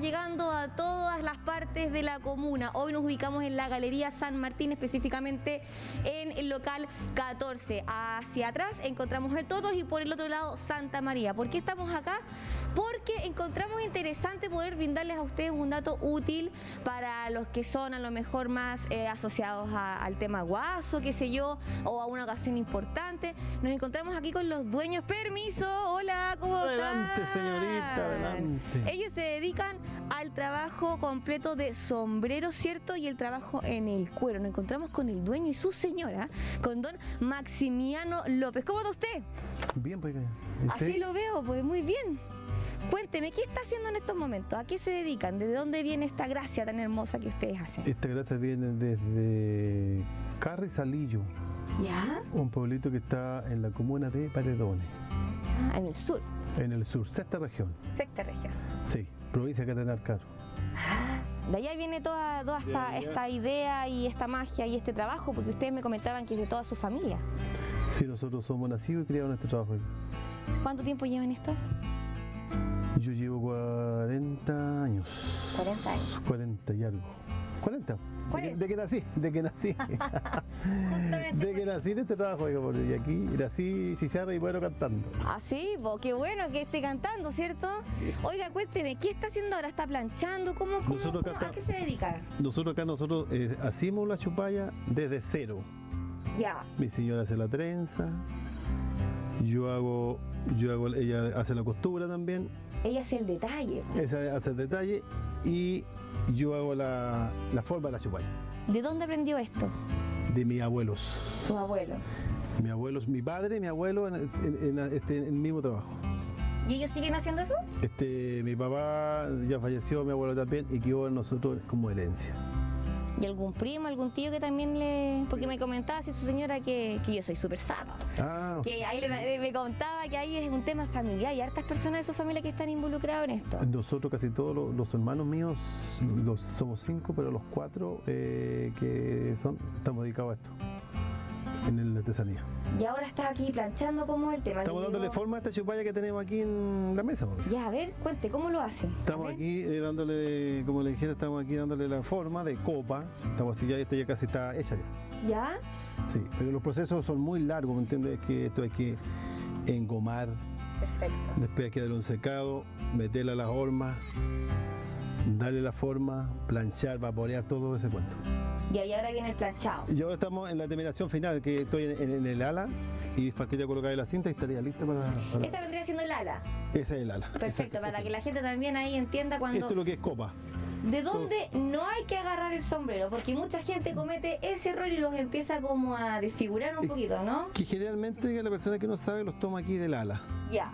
llegando a todas las partes de la comuna. Hoy nos ubicamos en la Galería San Martín, específicamente en el local 14. Hacia atrás encontramos el Totos y por el otro lado Santa María. ¿Por qué estamos acá? Encontramos interesante poder brindarles a ustedes un dato útil para los que son a lo mejor más eh, asociados a- al tema guaso, qué sé yo, o a una ocasión importante. Nos encontramos aquí con los dueños. Permiso, hola, ¿cómo Adelante, están? señorita, adelante. Ellos se dedican al trabajo completo de sombrero, ¿cierto? Y el trabajo en el cuero. Nos encontramos con el dueño y su señora, con don Maximiano López. ¿Cómo está usted? Bien, pues. Así lo veo, pues muy bien. Cuénteme, ¿qué está haciendo en estos momentos? ¿A qué se dedican? ¿De dónde viene esta gracia tan hermosa que ustedes hacen? Esta gracia viene desde Carrizalillo, ¿Ya? un pueblito que está en la comuna de Paredones, Ah, en el sur, en el sur, sexta región. sexta región. Sí, provincia de Cardenal Caro. De allá viene toda, toda esta, esta idea y esta magia y este trabajo, porque ustedes me comentaban que es de toda su familia. Sí, nosotros somos nacidos y criados en este trabajo. ¿Cuánto tiempo llevan esto? Yo llevo 40 años. 40 años. 40 y algo. 40. De que, 40. de que nací, de que nací. de que nací en este trabajo, y aquí nací chicharra y bueno cantando. Ah, sí, po, qué bueno que esté cantando, ¿cierto? Oiga, cuénteme, ¿qué está haciendo ahora? ¿Está planchando? ¿Cómo, cómo- Nosotros cómo- acá ¿A qué se dedica? Nosotros acá nosotros eh, hacemos la chupalla desde cero. Ya. Mi señora hace la trenza, yo hago, yo hago, ella hace la costura también, Ella hace el detalle. esa hace el detalle y yo hago la, la forma de la chupalla ¿De dónde aprendió esto? de mis abuelos. Su abuelo. Mi abuelo, mi padre, mi abuelo en, en- en este, en el mismo trabajo. ¿Y ellos siguen haciendo eso? Este, mi papá ya falleció, mi abuelo también, y quedó en nosotros como herencia. ¿Y algún primo, algún tío que también le...? Porque me comentaba si su señora que, que yo soy súper sapa. Ah, Que ahí le- me contaba que ahí es un tema familiar y hartas personas de su familia que están involucradas en esto. nosotros casi todos los, los hermanos míos, los, somos cinco, pero los cuatro eh, que son, estamos dedicados a esto, en la artesanía. Y ahora está aquí planchando como el tema. Estamos Le dándole digo- forma a esta chupalla que tenemos aquí en la mesa. porque Ya, a ver, cuente, ¿cómo lo hace? Estamos aquí eh, dándole, como le dije, estamos aquí dándole la forma de copa. Estamos así ya, esta ya casi está hecha ya. ¿Ya? Sí, pero los procesos son muy largos, ¿me entiendes? Que esto hay que engomar, Perfecto. después hay que darle un secado, meterle a las hormas, darle la forma, planchar, vaporear, todo ese cuento. Y ahí ahora viene el planchado. Y ahora estamos en la terminación final, que estoy en, el ala y faltaría colocar la cinta y estaría lista para... para- Esta vendría siendo el ala. Esa es el ala. Perfecto, para que la gente también ahí entienda Esto cuando... es lo que es copa. ¿De dónde no hay que agarrar el sombrero? Porque mucha gente comete ese error y los empieza como a desfigurar un poquito, ¿no? Que generalmente la persona que no sabe los toma aquí del ala. Ya.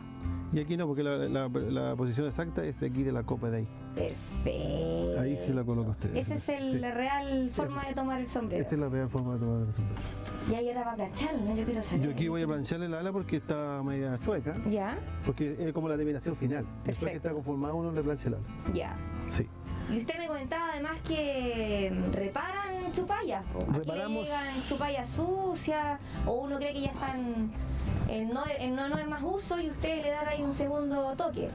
Y aquí no, porque la, la- la posición exacta es de aquí de la copa de ahí. Perfecto. Ahí se la coloca usted. Esa es el- Sí. la real forma de tomar el sombrero. Esa es la real forma de tomar el sombrero. Y ahí ahora va a plancharlo, ¿no? Yo quiero saber. Yo aquí voy a plancharle la ala porque está media chueca, Ya, porque es como la terminación final. Después que Perfecto. está conformado uno le plancha el ala. ya. Sí. Y usted me comentaba además que reparan chupallas. Aquí le Reparamos- llegan chupallas sucias o uno cree que ya están en no, en no, no es más uso y usted le da ahí un segundo toque.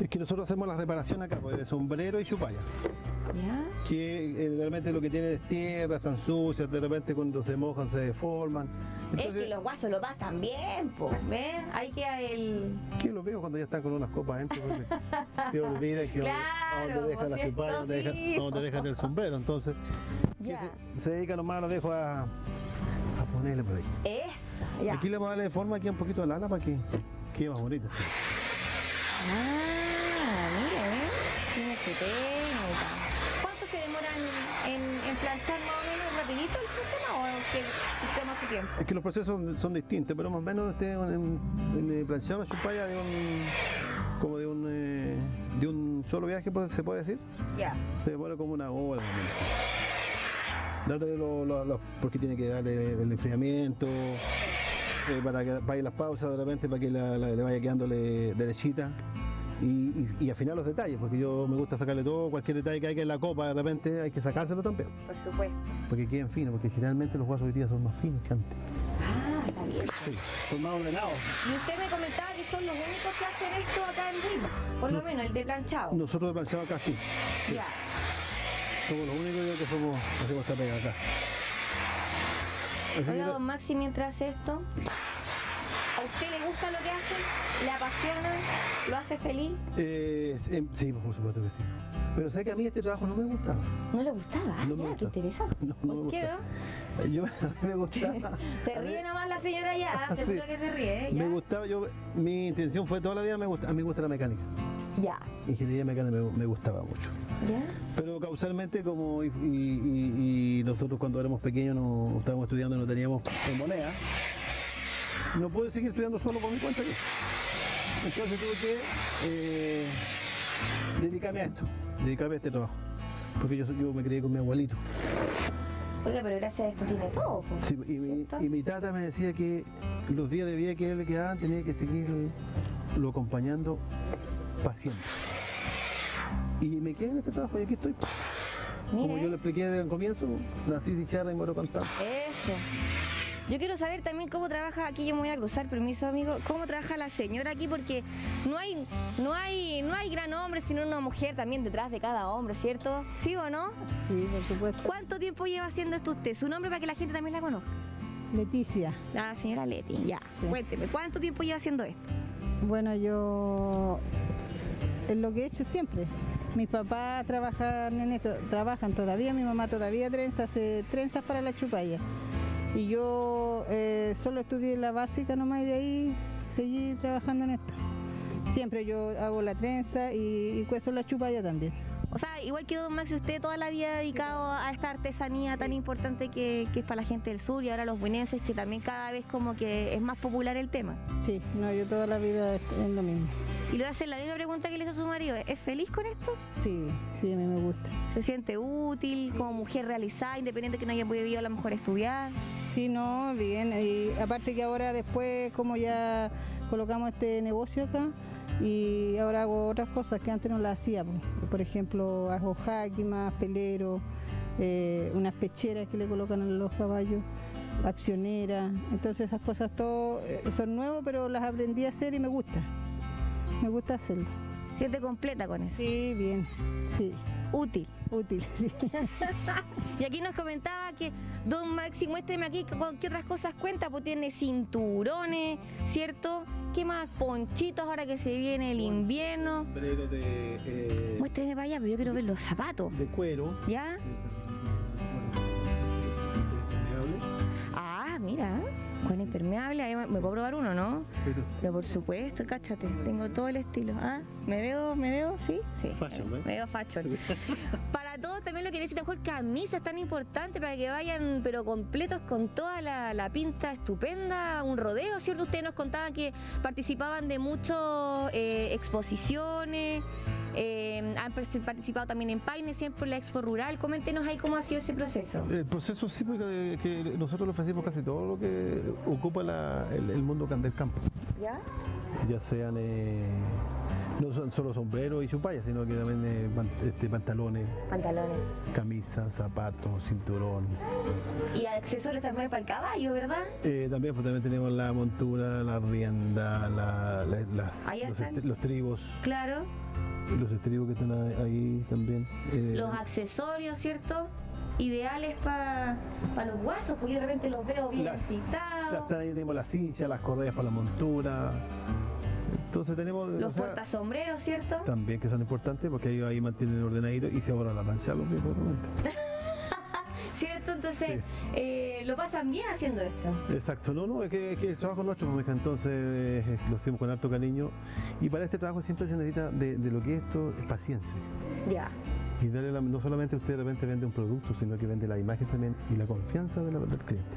Es que nosotros hacemos la reparación acá, pues, de sombrero y chupalla. ¿Ya? Que eh, realmente lo que tiene es tierra, están sucias, de repente cuando se mojan se deforman. Es Entonces, que los guasos lo pasan bien, po, ¿ves? Ahí queda el... ¿Qué lo veo cuando ya están con unas copas adentro? Se olvida que Claro, donde dejan pues, la esto donde, sí, dejan, donde dejan el sombrero. Entonces, ¿qué Ya. se, se dedican nomás los viejos a, a ponerle por ahí. Esa, ya. Aquí le vamos a darle forma aquí un poquito de lana para que quede más bonita. Ah, mire, ¿eh? Tiene técnica. ¿Cuánto se demoran en, en planchar más o menos rapidito el sistema o tiempo? Es que los procesos son, son distintos, pero más o menos este, en, en, una chupalla de un, como de un, eh, de un solo viaje, se puede decir, Ya. se demora como una hora. Dándole lo- lo- lo- porque tiene que darle el enfriamiento, eh, para que vaya las pausas de repente, para que la- la- le vaya quedándole derechita. Y, y- y afinar los detalles, porque yo me gusta sacarle todo, cualquier detalle que haya en la copa, de repente hay que sacárselo también, Por supuesto. porque queden finos, porque generalmente los guasos hoy día son más finos que antes. Ah, está bien. Sí, son más ordenados. Y usted me comentaba que son los únicos que hacen esto acá en Lima, por lo menos el de planchado. Nosotros de planchado acá sí. Ya. Somos los únicos que somos, hacemos esta pega acá. Así Oiga, don Maxi, mientras esto, ¿a usted le gusta lo que hace? ¿Le apasiona? ¿Lo hace feliz? eh, em, sí, por supuesto que sí. Pero sé que a mí este trabajo no me gustaba. ¿No le gustaba? Ah, No me ya, gusta. qué interesante. No, no me ¿Por qué gusta. no? Yo, a mí me gustaba. Se ríe nomás la señora ya, Sí. seguro que se ríe, ¿eh? Me gustaba, yo, mi intención fue toda la vida, me gusta, a mí me gusta la mecánica. Ya. Ingeniería mecánica me, me gustaba mucho. ¿Ya? Pero causalmente, como y, y- nosotros cuando éramos pequeños no estábamos estudiando y no teníamos eh, moneda, no pude seguir estudiando solo por mi cuenta. yo. Entonces tuve que eh, dedicarme a esto, dedicarme a este trabajo. Porque yo, me crié con mi abuelito. Oiga, pero gracias a esto tiene todo. pues. Sí, y, mi, ¿Cierto? y mi tata me decía que los días de vida que él le quedaban tenía que seguirlo acompañando paciente. Y me quedé en este trabajo y aquí estoy. Como Mire. yo le expliqué desde el comienzo, nací dicharra y muero cantando. Eso. Yo quiero saber también cómo trabaja, aquí yo me voy a cruzar, permiso amigo, cómo trabaja la señora aquí, porque no hay, no hay, no hay gran hombre, sino una mujer también detrás de cada hombre, ¿cierto? ¿Sí o no? Sí, por supuesto. ¿Cuánto tiempo lleva haciendo esto usted? Su nombre para que la gente también la conozca. Leticia. La señora Leti, ya. Sí. Cuénteme, ¿cuánto tiempo lleva haciendo esto? Bueno, yo es lo que he hecho siempre. Mis papás trabajan en esto, trabajan todavía, mi mamá todavía trenza, hace trenzas para la chupalla. Y yo eh, solo estudié la básica nomás y de ahí seguí trabajando en esto. Siempre yo hago la trenza y, y cuezo la chupalla también. O sea, igual que Don Maxi, usted toda la vida dedicado a esta artesanía tan importante que, que es para la gente del sur y ahora los buenenses, que también cada vez como que es más popular el tema. Sí, no, yo toda la vida es es lo mismo. Y le voy a hacer la misma pregunta que le hizo su marido. ¿Es feliz con esto? Sí, sí, a mí me gusta. ¿Se siente útil como mujer realizada, independiente que no haya podido a lo mejor estudiar? Sí, no, bien. Y aparte que ahora después, como ya colocamos este negocio acá, y ahora hago otras cosas que antes no las hacía. po. Por ejemplo, hago jáquimas, peleros, eh, unas pecheras que le colocan a los caballos, accioneras. Entonces esas cosas todo eh, son nuevas, pero las aprendí a hacer y me gusta. Me gusta hacerlo. ¿Siente completa con eso? Sí, bien. Sí, Útil. útil. Sí. Y aquí nos comentaba que Don Maxi, muéstreme aquí con qué otras cosas cuenta, pues tiene cinturones, ¿cierto? ¿Qué más? Ponchitos ahora que se viene el invierno. Sombrero de, eh, Muéstreme para allá, pero yo quiero ver los zapatos. de cuero. ¿Ya? Ah, mira, con impermeable, ahí me me puedo probar uno, ¿no? Pero Pero por supuesto, cáchate, tengo todo el estilo. ¿Ah? ¿Me veo, me veo? ¿Sí? Sí. Fashion, ¿eh? Me veo fashion. para todos también lo que necesita mejor camisas tan importante para que vayan pero completos con toda la, la pinta estupenda, un rodeo, ¿cierto? Ustedes nos contaban que participaban de muchas exposiciones, eh, han partic- participado también en Paine, siempre en la Expo Rural. Coméntenos ahí cómo ha sido ese proceso. El proceso sí, porque que nosotros le ofrecemos casi todo lo que ocupa la- el, el mundo can- del campo. ¿Ya? Ya sean, eh, no son solo sombreros y chupallas, sino que también eh, pan- este, pantalones, Pantalones. camisas, zapatos, cinturón. Y accesorios también para el caballo, ¿verdad? Eh, también, pues, también tenemos la montura, la rienda, la- la- las- Ahí los, están. est- los tribos, Claro. los estribos que están ahí, ahí también. Eh, Los accesorios, ¿cierto? Ideales para los guasos, porque yo de repente los veo bien las, citados. hasta ahí tenemos las cinchas, las correas para la montura. Entonces tenemos Los o sea, portasombreros, ¿cierto? también que son importantes porque ahí, ahí mantienen ordenadito y se ahorran la plancha los viejos, obviamente. ¿Cierto? Entonces, eh, lo pasan bien haciendo esto. Exacto, no, no, es que, es que el trabajo nuestro, pues, entonces eh, lo hacemos con harto cariño y para este trabajo siempre se necesita de, de lo que es esto es paciencia. Ya. Y darle la- no solamente usted de repente vende un producto, sino que vende la imagen también y la confianza de la- del cliente.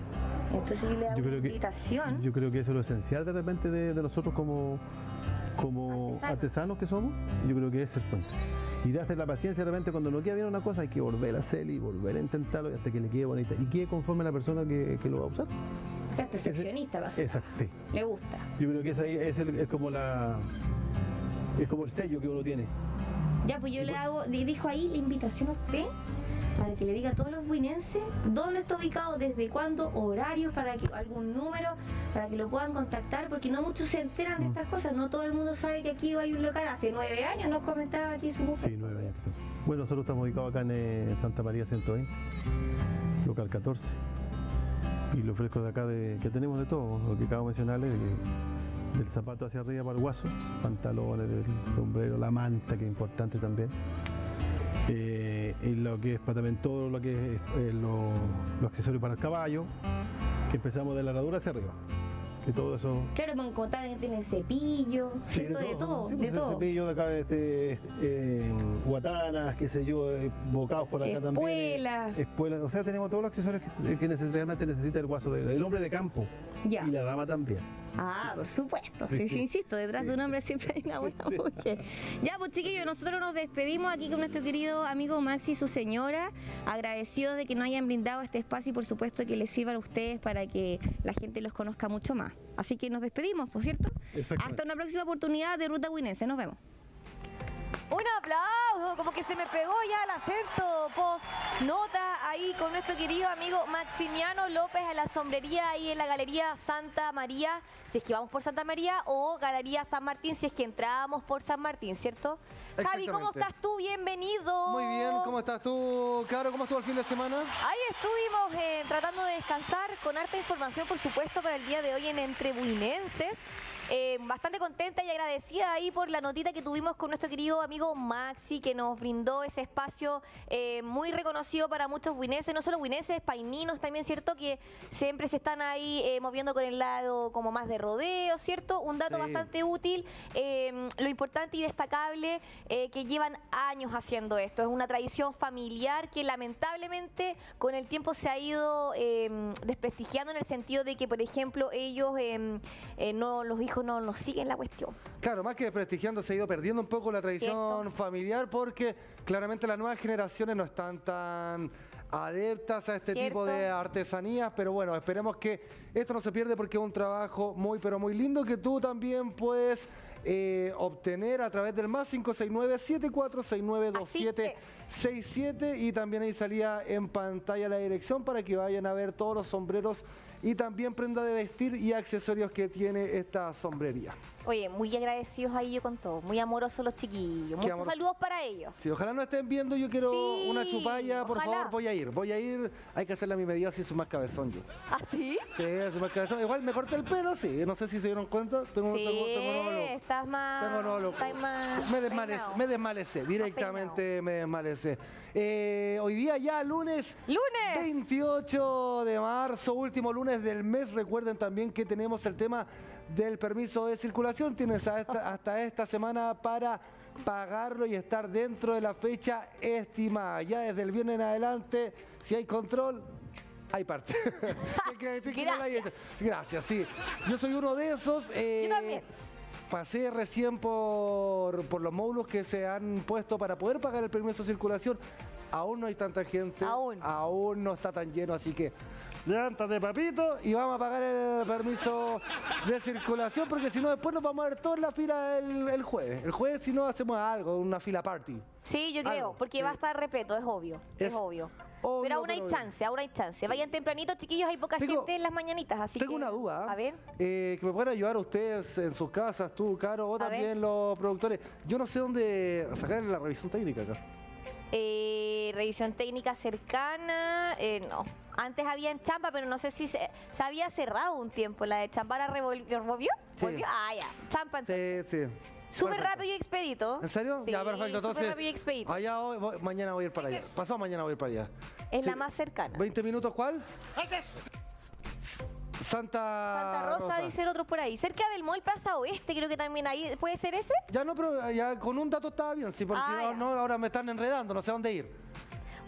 Entonces yo le hago Yo una creo que- invitación. Yo creo que eso es lo esencial de repente de, de nosotros como, como Artesanos. artesanos que somos. Yo creo que es el punto. Y darte la paciencia de repente cuando no queda bien una cosa hay que volver a hacerlo y volver a intentarlo hasta que le quede bonita y quede conforme a la persona que, que lo va a usar. O sea, es perfeccionista, va a ser. Exacto, sí. Le gusta. Yo creo que esa es, el- es como la es como el sello que uno tiene. Ya, pues yo le hago, di- dijo ahí la invitación a usted para que le diga a todos los buinenses dónde está ubicado, desde cuándo, horarios, para que algún número, para que lo puedan contactar, porque no muchos se enteran de estas cosas, no todo el mundo sabe que aquí hay un local hace nueve años, nos comentaba aquí su mujer. Sí, nueve años. Bueno, nosotros estamos ubicados acá en eh, Santa María 120, local 14. Y los frescos de acá de, que tenemos de todo, lo que acabo de mencionarles, de- del zapato hacia arriba para el guaso, pantalones, del sombrero, la manta, que es importante también. Eh, y lo que es para también todo lo que es eh, lo- los accesorios para el caballo, que empezamos de la herradura hacia arriba. Que todo eso Claro, me contaban que tienen cepillo, Sí, ¿cierto? de todo, Sí, de pues, el todo. cepillo de acá, este, este, eh, guatanas, qué sé yo, eh, bocados por acá también. Espuelas. Espuelas. O sea, tenemos todos los accesorios que, que realmente necesita el guaso, del- el hombre de campo. Ya. Y la dama también. Ah, por supuesto. Sí, Sí, insisto, detrás de un hombre siempre hay una buena mujer. Ya, pues chiquillos, nosotros nos despedimos aquí con nuestro querido amigo Maxi y su señora, agradecidos de que nos hayan brindado este espacio y por supuesto que les sirvan a ustedes para que la gente los conozca mucho más. Así que nos despedimos, ¿por cierto? Hasta una próxima oportunidad de Ruta Winense. Nos vemos. Un aplauso, como que se me pegó ya el acento post nota ahí con nuestro querido amigo Maximiano López a la sombrería ahí en la Galería Santa María, si es que vamos por Santa María, o Galería San Martín, si es que entramos por San Martín, ¿cierto? Javi, ¿cómo estás tú? Bienvenido. Muy bien, ¿cómo estás tú, Caro? ¿Cómo estuvo el fin de semana? Ahí estuvimos eh, tratando de descansar con harta información, por supuesto, para el día de hoy en Entre Buinenses. Eh, bastante contenta y agradecida ahí por la notita que tuvimos con nuestro querido amigo Maxi, que nos brindó ese espacio eh, muy reconocido para muchos buineses, no solo buineses, paininos también, ¿cierto? Que siempre se están ahí eh, moviendo con el lado como más de rodeo, ¿cierto? Un dato Sí. bastante útil, lo importante y destacable que llevan años haciendo esto. Es una tradición familiar que lamentablemente con el tiempo se ha ido desprestigiando en el sentido de que, por ejemplo, ellos, eh, no, los hijos no nos siguen la cuestión. Claro, más que desprestigiando, se ha ido perdiendo un poco la tradición Cierto. familiar porque claramente las nuevas generaciones no están tan adeptas a este tipo de artesanías, pero bueno, esperemos que esto no se pierde porque es un trabajo muy, pero muy lindo que tú también puedes eh, obtener a través del más 569-7469-2767 y también ahí salía en pantalla la dirección para que vayan a ver todos los sombreros y también prenda de vestir y accesorios que tiene esta sombrería. Oye, muy agradecidos ahí yo con todo, muy amorosos los chiquillos. Muchos amor- saludos para ellos. Si ojalá no estén viendo, yo quiero Sí, una chupalla, por ojalá. favor, voy a ir. Voy a ir, hay que hacerle a mi medida si soy más cabezón yo. ¿Ah, sí? Sí, soy más cabezón. Igual me corté el pelo, sí, no sé si se dieron cuenta. Tengo, sí, tengo, tengo estás más... Tengo más Me desmalecé, me desmalecé, directamente me desmalecé. Eh, hoy día ya lunes ¡Lunes! 28 de marzo, último lunes del mes. Recuerden también que tenemos el tema del permiso de circulación. Tienes hasta esta semana para pagarlo y estar dentro de la fecha estimada. Ya desde el viernes en adelante, si hay control, hay parte. Hecho. Gracias, sí. Yo soy uno de esos. eh, Yo también. Pasé recién por, por los módulos que se han puesto para poder pagar el permiso de circulación. Aún no hay tanta gente. Aún. Aún no está tan lleno, así que levántate, papito, y vamos a pagar el permiso de circulación, porque si no, después nos vamos a ver toda en la fila el, el jueves. El jueves, si no, hacemos algo, una fila party. Sí, yo creo, Algo, porque sí. va a estar repleto, es obvio, es, Es obvio. obvio, Pero aún hay pero- chance, aún hay chance. Vayan tempranito, chiquillos, hay poca Tengo- gente en las mañanitas, así Tengo que... una duda. A ver. eh, que me puedan ayudar ustedes en sus casas, tú, Caro, o A también ver. los productores. Yo no sé dónde sacar la revisión técnica acá. Eh, revisión técnica cercana, eh, no. Antes había en Champa, pero no sé si se, se había cerrado un tiempo. La de Champa ahora revol- volvió. Sí. ¿Volvió? Ah, ya. Champa entonces. Sí, sí. Súper rápido y expedito. ¿En serio? Sí, ya, perfecto. Entonces, súper rápido y expedito. allá voy- mañana voy a ir para allá. Pasado mañana voy a ir para allá. Es la más cercana. ¿20 minutos cuál? Santa, Santa Rosa, dicen otros por ahí. Cerca del Mall Plaza Oeste, creo que también ahí. ¿Puede ser ese? Ya no, pero ya con un dato estaba bien. Sí, porque Ah, si no, ahora me están enredando, no sé dónde ir.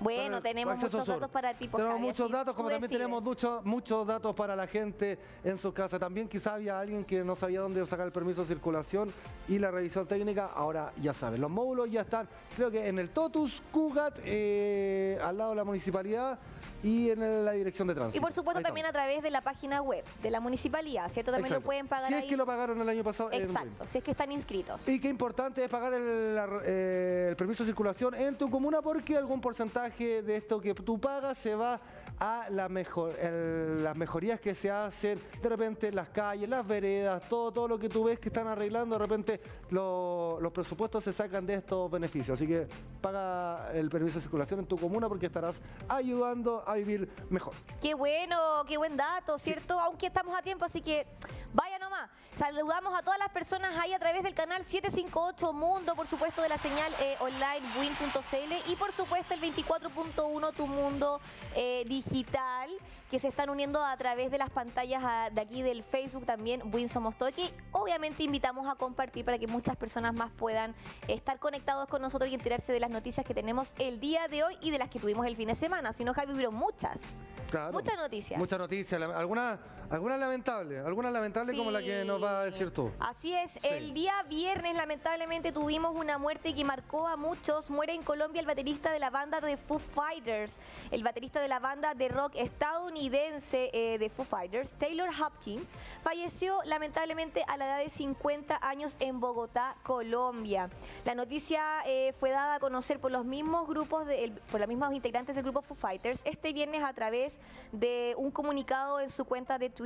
Bueno, tenemos muchos Sur. datos para ti. pues, Tenemos muchos datos, como también decides. tenemos muchos muchos datos para la gente en su casa. También quizá había alguien que no sabía dónde sacar el permiso de circulación y la revisión técnica. Ahora ya saben, los módulos ya están, creo que en el Totus, Cugat, eh, al lado de la municipalidad y en la dirección de tránsito. Y por supuesto también a través de la página web de la municipalidad, ¿cierto? También lo Exacto. pueden pagar Si ahí. es que lo pagaron el año pasado. Exacto, si es que están inscritos. Y qué importante es pagar el, eh, el permiso de circulación en tu comuna porque algún porcentaje porcentaje de esto que tú pagas se va a la mejor, el- las mejorías que se hacen, de repente las calles, las veredas, todo, todo lo que tú ves que están arreglando, de repente lo- los presupuestos se sacan de estos beneficios. Así que paga el permiso de circulación en tu comuna porque estarás ayudando a vivir mejor. Qué bueno, qué buen dato, ¿cierto? Aunque estamos a tiempo, así que vaya. Saludamos a todas las personas ahí a través del canal 758 Mundo, por supuesto, de la señal eh, online win.cl y por supuesto el 24.1 Tu Mundo eh, Digital, que se están uniendo a través de las pantallas ah, de aquí del Facebook también, Win Somos Toki. Obviamente invitamos a compartir para que muchas personas más puedan estar conectados con nosotros y enterarse de las noticias que tenemos el día de hoy y de las que tuvimos el fin de semana. Si no, Javi, hubieron muchas. Claro. Muchas noticias. Muchas noticias. Algunas algunas lamentables. Algunas lamentables como la que nos va a decir tú. Así es, el día viernes lamentablemente tuvimos una muerte que marcó a muchos. Muere en Colombia el baterista de la banda de Foo Fighters, el baterista de la banda de rock estadounidense eh, de Foo Fighters, Taylor Hopkins, falleció lamentablemente a la edad de 50 años en Bogotá, Colombia. La noticia eh, fue dada a conocer por los mismos grupos, de, el- por los mismos integrantes del grupo Foo Fighters este viernes a través de un comunicado en su cuenta de Twitter.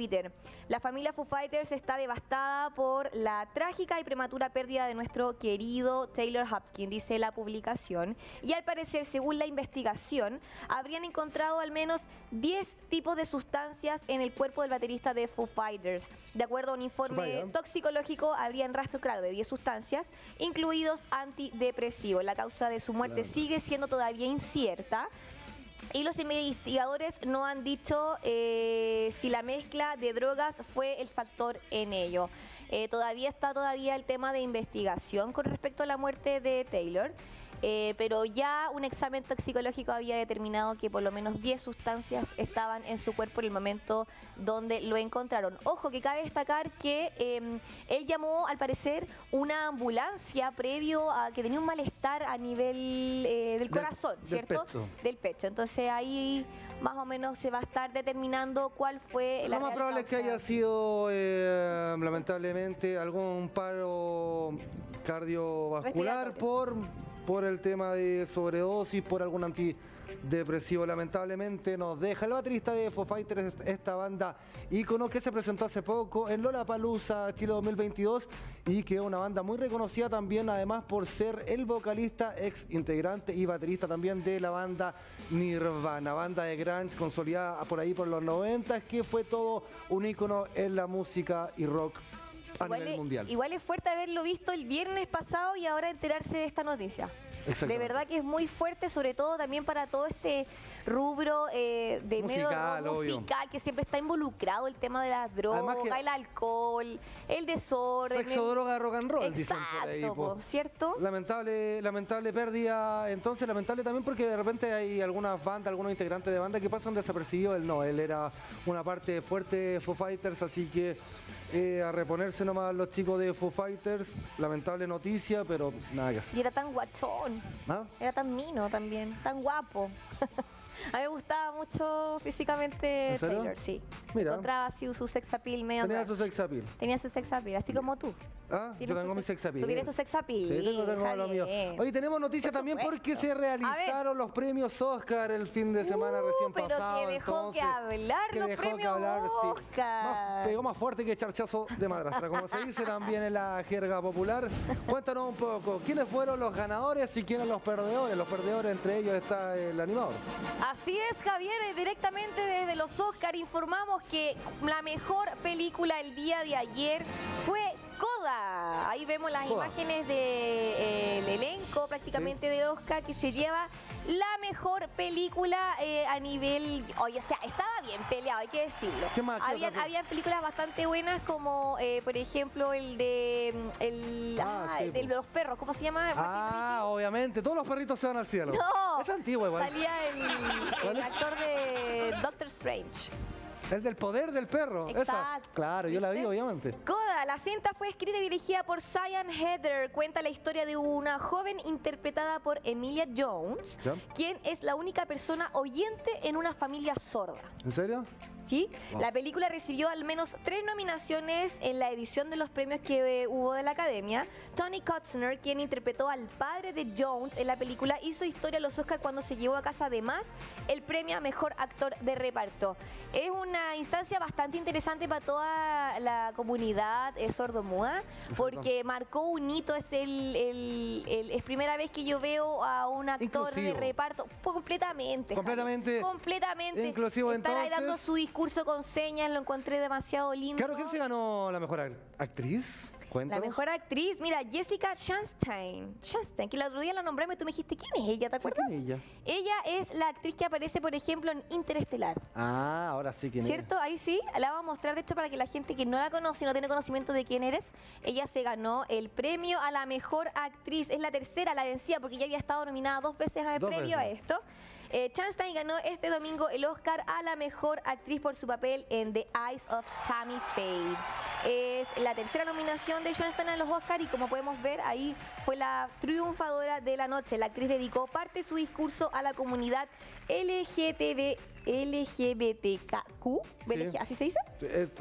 La familia Foo Fighters está devastada por la trágica y prematura pérdida de nuestro querido Taylor Hopkins, dice la publicación. Y al parecer, según la investigación, habrían encontrado al menos 10 tipos de sustancias en el cuerpo del baterista de Foo Fighters. De acuerdo a un informe Vaya. toxicológico, habrían rastreado de 10 sustancias, incluidos antidepresivos. La causa de su muerte Claro. sigue siendo todavía incierta. Y los investigadores no han dicho eh, si la mezcla de drogas fue el factor en ello. Eh, todavía está todavía el tema de investigación con respecto a la muerte de Taylor. Eh, pero ya un examen toxicológico había determinado que por lo menos 10 sustancias estaban en su cuerpo en el momento donde lo encontraron. Ojo que cabe destacar que eh, él llamó al parecer una ambulancia previo a que tenía un malestar a nivel eh, del Del- corazón, del ¿cierto? pecho. del pecho. Entonces ahí más o menos se va a estar determinando cuál fue la Lo más probable es que haya sido, eh, lamentablemente, algún paro cardiovascular por, por el tema de sobredosis, por algún antidepresivo. Lamentablemente nos deja el baterista de Foo Fighters, esta banda ícono que se presentó hace poco en Lollapalooza Chile 2022 y que es una banda muy reconocida también, además por ser el vocalista, ex integrante y baterista también de la banda Nirvana, banda de grunge consolidada por ahí por los 90, que fue todo un ícono en la música y rock a Igual nivel es, mundial. igual es fuerte haberlo visto el viernes pasado y ahora enterarse de esta noticia. De verdad que es muy fuerte, sobre todo también para todo este rubro eh, de medio Musical, obvio. musical que siempre está involucrado el tema de las drogas, el alcohol, el desorden. Sexo, el- droga, rock and roll, dicen por Exacto, ahí. po. po, ¿cierto? Lamentable, lamentable pérdida, entonces lamentable también porque de repente hay algunas bandas, algunos integrantes de banda que pasan desapercibidos, él no, él era una parte fuerte de Foo Fighters, así que eh, a reponerse nomás los chicos de Foo Fighters, lamentable noticia, pero nada que hacer. Y era tan guachón, ¿Ah? era tan mino también, tan guapo. A mí me gustaba mucho físicamente. Taylor, sí. Mira. Encontraba así su sex appeal medio Tenía raro. su sex appeal. Tenía su sex appeal, así como tú. Ah, yo tengo mi sex- appeal. Tú tienes tu sex appeal. Sí, tengo, tengo lo mío. Hoy tenemos noticias Por también porque se realizaron los premios Oscar el fin de semana Uh, recién pero pasado. que dejó entonces, que hablar que los dejó que hablar, sí. Oscar. Más- pegó más fuerte que charchazo de madrastra, como se dice también en la jerga popular. Cuéntanos un poco, ¿quiénes fueron los ganadores y quiénes los perdedores? Los perdedores, entre ellos está el animador. Así es, Javier, eh, directamente desde los Oscar informamos que la mejor película el día de ayer fue Coda. Ahí vemos las Coda. imágenes del elenco prácticamente de Oscar que se lleva la mejor película eh, a nivel... Oye, o sea, estaba bien peleado, hay que decirlo. ¿Qué más? ¿Qué Habían, películas bastante buenas como, eh, por ejemplo, el de... mm, El, Ah, ah, sí, el de pues. los perros, ¿cómo se llama? Ah, obviamente, todos los perritos se van al cielo. No. Es antiguo igual. Salía el, actor de Doctor Strange. El del poder del perro. Esa. Exacto. Claro, yo la vi, obviamente. Coda, la cinta fue escrita y dirigida por Cyan Heather. Cuenta la historia de una joven interpretada por Emilia Jones, Ya. quien es la única persona oyente en una familia sorda. ¿En serio? ¿Sí? La película recibió al menos tres nominaciones en la edición de los premios que eh, hubo de la Academia. Tony Kotzner, quien interpretó al padre de Jones en la película, hizo historia a los Oscars cuando se llevó a casa además el premio a Mejor Actor de Reparto. Es una instancia bastante interesante para toda la comunidad eh, sordomuda, porque marcó un hito, es, el, el- el- es primera vez que yo veo a un actor de reparto completamente. Javi, Completamente Completamente. inclusivo, Estar ahí dando entonces. su discurso con señas, lo encontré demasiado lindo. Claro, ¿quién se ganó la mejor ac- actriz? La Cuéntanos. mejor actriz, mira, Jessica Chastain. Chastain, que el otro día la nombré y tú me dijiste, ¿quién es ella? ¿Te ¿Quién acuerdas? es ella? Ella es la actriz que aparece, por ejemplo, en Interestelar. Ah, ahora sí, ¿quién es? ¿Cierto? Ahí sí, la vamos a mostrar de hecho para que la gente que no la conoce y no tiene conocimiento de quién eres, ella se ganó el premio a la mejor actriz. Es la tercera, la vencida, porque ya había estado nominada dos veces a Dos previo a veces. esto. Eh, ganó este domingo el Oscar a la mejor actriz por su papel en The Eyes of Tammy Faye. Es la tercera nominación de Chastain a los Oscars y como podemos ver ahí fue la triunfadora de la noche. La actriz dedicó parte de su discurso a la comunidad LGTB, LGBTQ, Sí. ¿así se dice?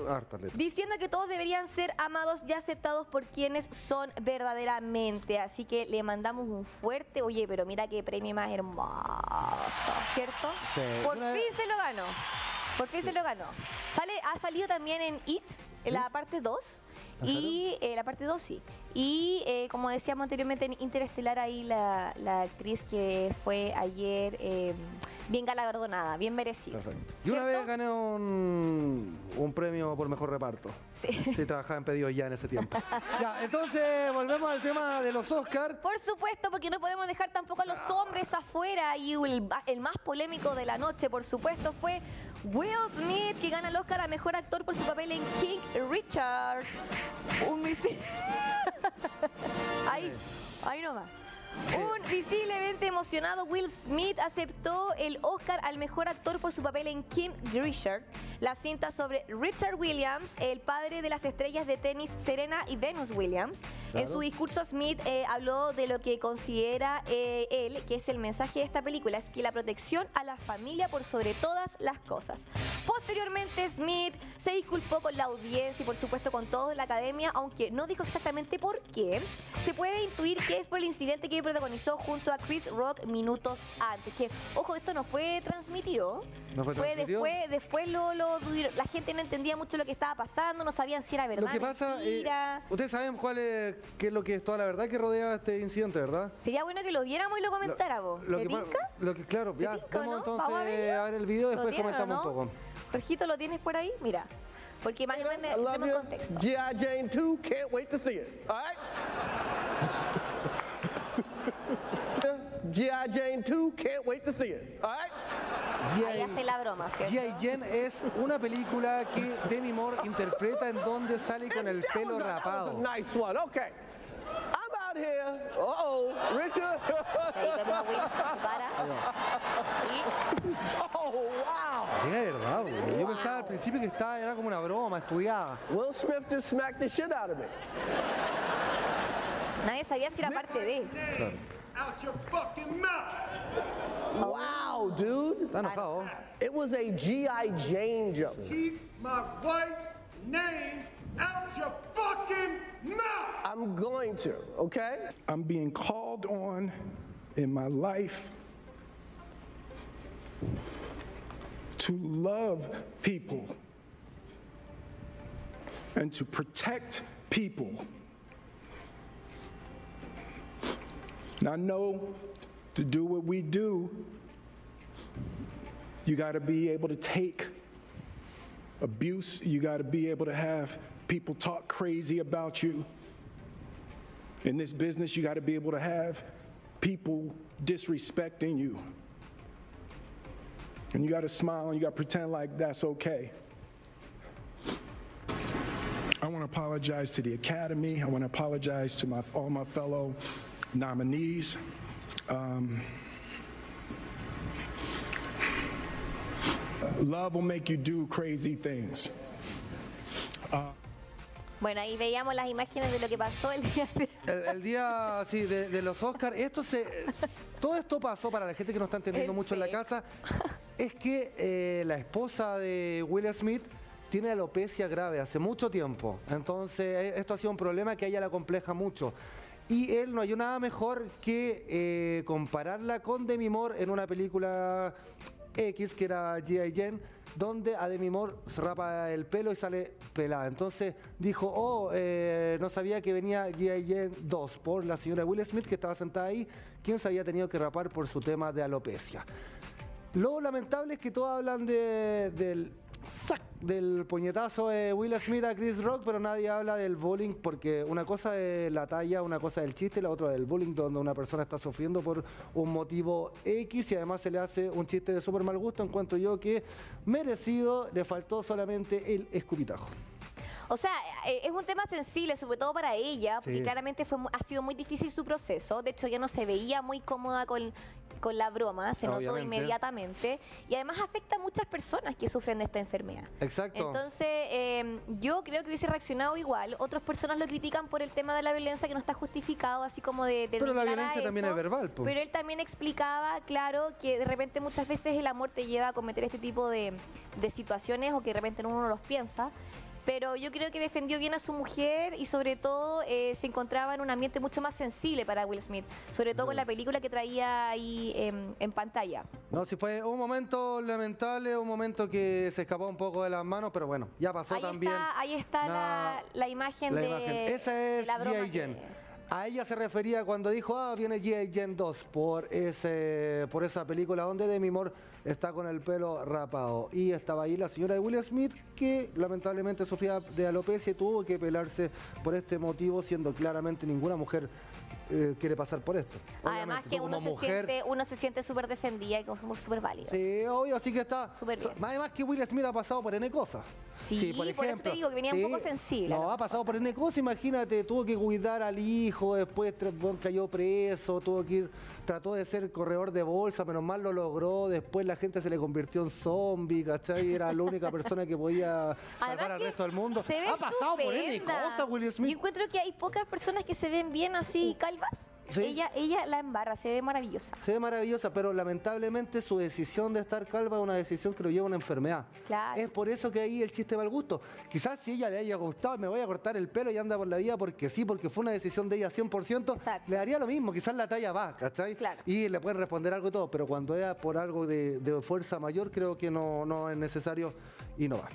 Harta letra. Diciendo que todos deberían ser amados y aceptados por quienes son verdaderamente. Así que le mandamos un fuerte, oye, pero mira qué premio más hermoso, ¿cierto? Sí. Por Una- fin se lo ganó. Por fin se lo ganó. Sale, ha salido también en It, en la parte 2. ¿Ah, Y eh, la parte 2 sí. Y eh, como decíamos anteriormente en Interestelar, ahí la, la actriz que fue ayer eh, bien galardonada, bien merecida. Perfecto. Y una vez gané un, un premio por mejor reparto. Sí. Sí, trabajaba en pedidos ya en ese tiempo. ya, entonces volvemos al tema de los Oscars. Por supuesto, porque no podemos dejar tampoco a los hombres afuera. Y el, el más polémico de la noche, por supuesto, fue Will Smith, que gana el Oscar a Mejor Actor por su papel en King Richard. Un misil... ahí, ahí nomás. Un visiblemente emocionado Will Smith aceptó el Oscar al mejor actor por su papel en Kim Richard, la cinta sobre Richard Williams, el padre de las estrellas de tenis Serena y Venus Williams. En Claro. su discurso Smith eh, habló de lo que considera eh, él, que es el mensaje de esta película, es que la protección a la familia por sobre todas las cosas. Posteriormente Smith se disculpó con la audiencia y por supuesto con todos de la academia, aunque no dijo exactamente por qué. Se puede intuir que es por el incidente que protagonizó junto a Chris Rock minutos antes. Que, ojo, esto no fue transmitido. ¿No fue transmitido? después, después lo, lo- la gente no entendía mucho lo que estaba pasando, no sabían si era verdad, Lo que pasa, eh, ustedes saben cuál es, qué es lo que es toda la verdad que rodea este incidente, ¿verdad? Sería bueno que lo viéramos y lo comentáramos. Lo ¿Te que, lo que claro, ¿Te ya, vamos no? entonces ¿Vamos a ver el video y ¿Lo después tienen comentamos no? un poco. Jorgito, ¿lo tienes por ahí? Mira. Porque más o menos tenemos you. contexto. G.I. Jane 2, can't wait to see it. All right? G.I. Jane 2, can't wait to see it. All right? Ahí hace la broma, ¿cierto? G.I. Jane es una película que Demi Moore interpreta en donde sale con el pelo rapado. a nice one. Okay. I'm out here. Uh-oh, Richard. Ahí vemos a Will, se para. Y oh, wow. Sí, es verdad, güey. Yo pensaba al principio que estaba, era como una broma, estudiaba. Will Smith just smacked the shit out of me. Nadie sabía si era parte de. out your fucking mouth. Oh. Wow, dude. Está enojado. It was a G.I. Jane jump. Keep my wife's name out your fucking mouth. I'm going to, okay? I'm being called on in my life to love people and to protect people. And I know to do what we do, you got to be able to take abuse, you got to be able to have people talk crazy about you. In this business, you got to be able to have people disrespecting you. And you got to smile and you got to pretend like that's okay. I want to apologize to the Academy. I want to apologize to my, all my fellow nominees. Um, love will make you do crazy things. Bueno, ahí veíamos las imágenes de lo que pasó el día de... El, el día sí, de, de los Oscars, esto se, todo esto pasó para la gente que no está entendiendo El mucho en la casa. es que eh, la esposa de Will Smith tiene alopecia grave hace mucho tiempo. Entonces, eh, esto ha sido un problema que a ella la compleja mucho. Y él no hay nada mejor que eh, compararla con Demi Moore en una película X, que era G.I. Jane, donde a Demi Moore se rapa el pelo y sale pelada. Entonces dijo, oh, eh, no sabía que venía G.I. Jane 2 por la señora Will Smith que estaba sentada ahí, quien se había tenido que rapar por su tema de alopecia. Lo lamentable es que todos hablan de- sac, del puñetazo de Will Smith a Chris Rock, pero nadie habla del bullying porque una cosa es la talla, una cosa es el chiste la otra es el bullying donde una persona está sufriendo por un motivo X y además se le hace un chiste de súper mal gusto, encuentro yo que merecido, le faltó solamente el escupitajo. O sea, eh, es un tema sensible, sobre todo para ella, porque Sí. claramente fue, ha sido muy difícil su proceso. De hecho, ella no se veía muy cómoda con, con la broma, se notó inmediatamente. Y además afecta a muchas personas que sufren de esta enfermedad. Exacto. Entonces, eh, yo creo que hubiese reaccionado igual. Otras personas lo critican por el tema de la violencia que no está justificado, así como de... de Pero la violencia también es verbal, po. Pero él también explicaba, claro, que de repente muchas veces el amor te lleva a cometer este tipo de, de situaciones o que de repente uno no los piensa. Pero yo creo que defendió bien a su mujer y sobre todo eh, se encontraba en un ambiente mucho más sensible para Will Smith, sobre todo con la película que traía ahí em, en pantalla. No, sí fue un momento lamentable, un momento que se escapó un poco de las manos, pero bueno, ya pasó Ahí también. está, ahí está la, la- la imagen La de, imagen. Esa es la broma G.I. Que- A ella se refería cuando dijo, ah, viene G.I. Jane 2 por, ese, por esa película donde Demi Moore está con el pelo rapado. Y estaba ahí la señora de Will Smith que lamentablemente sufría de alopecia tuvo que pelarse por este motivo, siendo claramente ninguna mujer eh, quiere pasar por esto. Además Obviamente, que uno se, siente, uno se siente súper defendida y como súper válida. Sí, obvio, así que está. Súper bien. Además que Will Smith ha pasado por N cosas. Sí, por eso te digo que venía un poco sensible, No, ha pasado por N cosas, imagínate, tuvo que cuidar al hijo, después cayó preso, tuvo que ir, trató de ser corredor de bolsa, menos mal lo logró, después la gente se le convirtió en zombie, ¿cachai? Era la única persona que podía salvar al resto del mundo. se Ha pasado por N cosas, Will Yo Smith. encuentro que hay pocas personas que se ven bien así Sí. Ella, ella la embarra, se ve maravillosa. Se ve maravillosa, pero lamentablemente su decisión de estar calva es una decisión que lo lleva a una enfermedad. Claro. Es por eso que ahí el chiste va al gusto. Quizás si ella le haya gustado, me voy a cortar el pelo y anda por la vida porque sí, porque fue una decisión de ella 100%, Exacto. le daría lo mismo. Quizás la talla va, ¿cachai? Claro. Y le pueden responder algo y todo, pero cuando es por algo de, de fuerza mayor, creo que no, no es necesario y no va.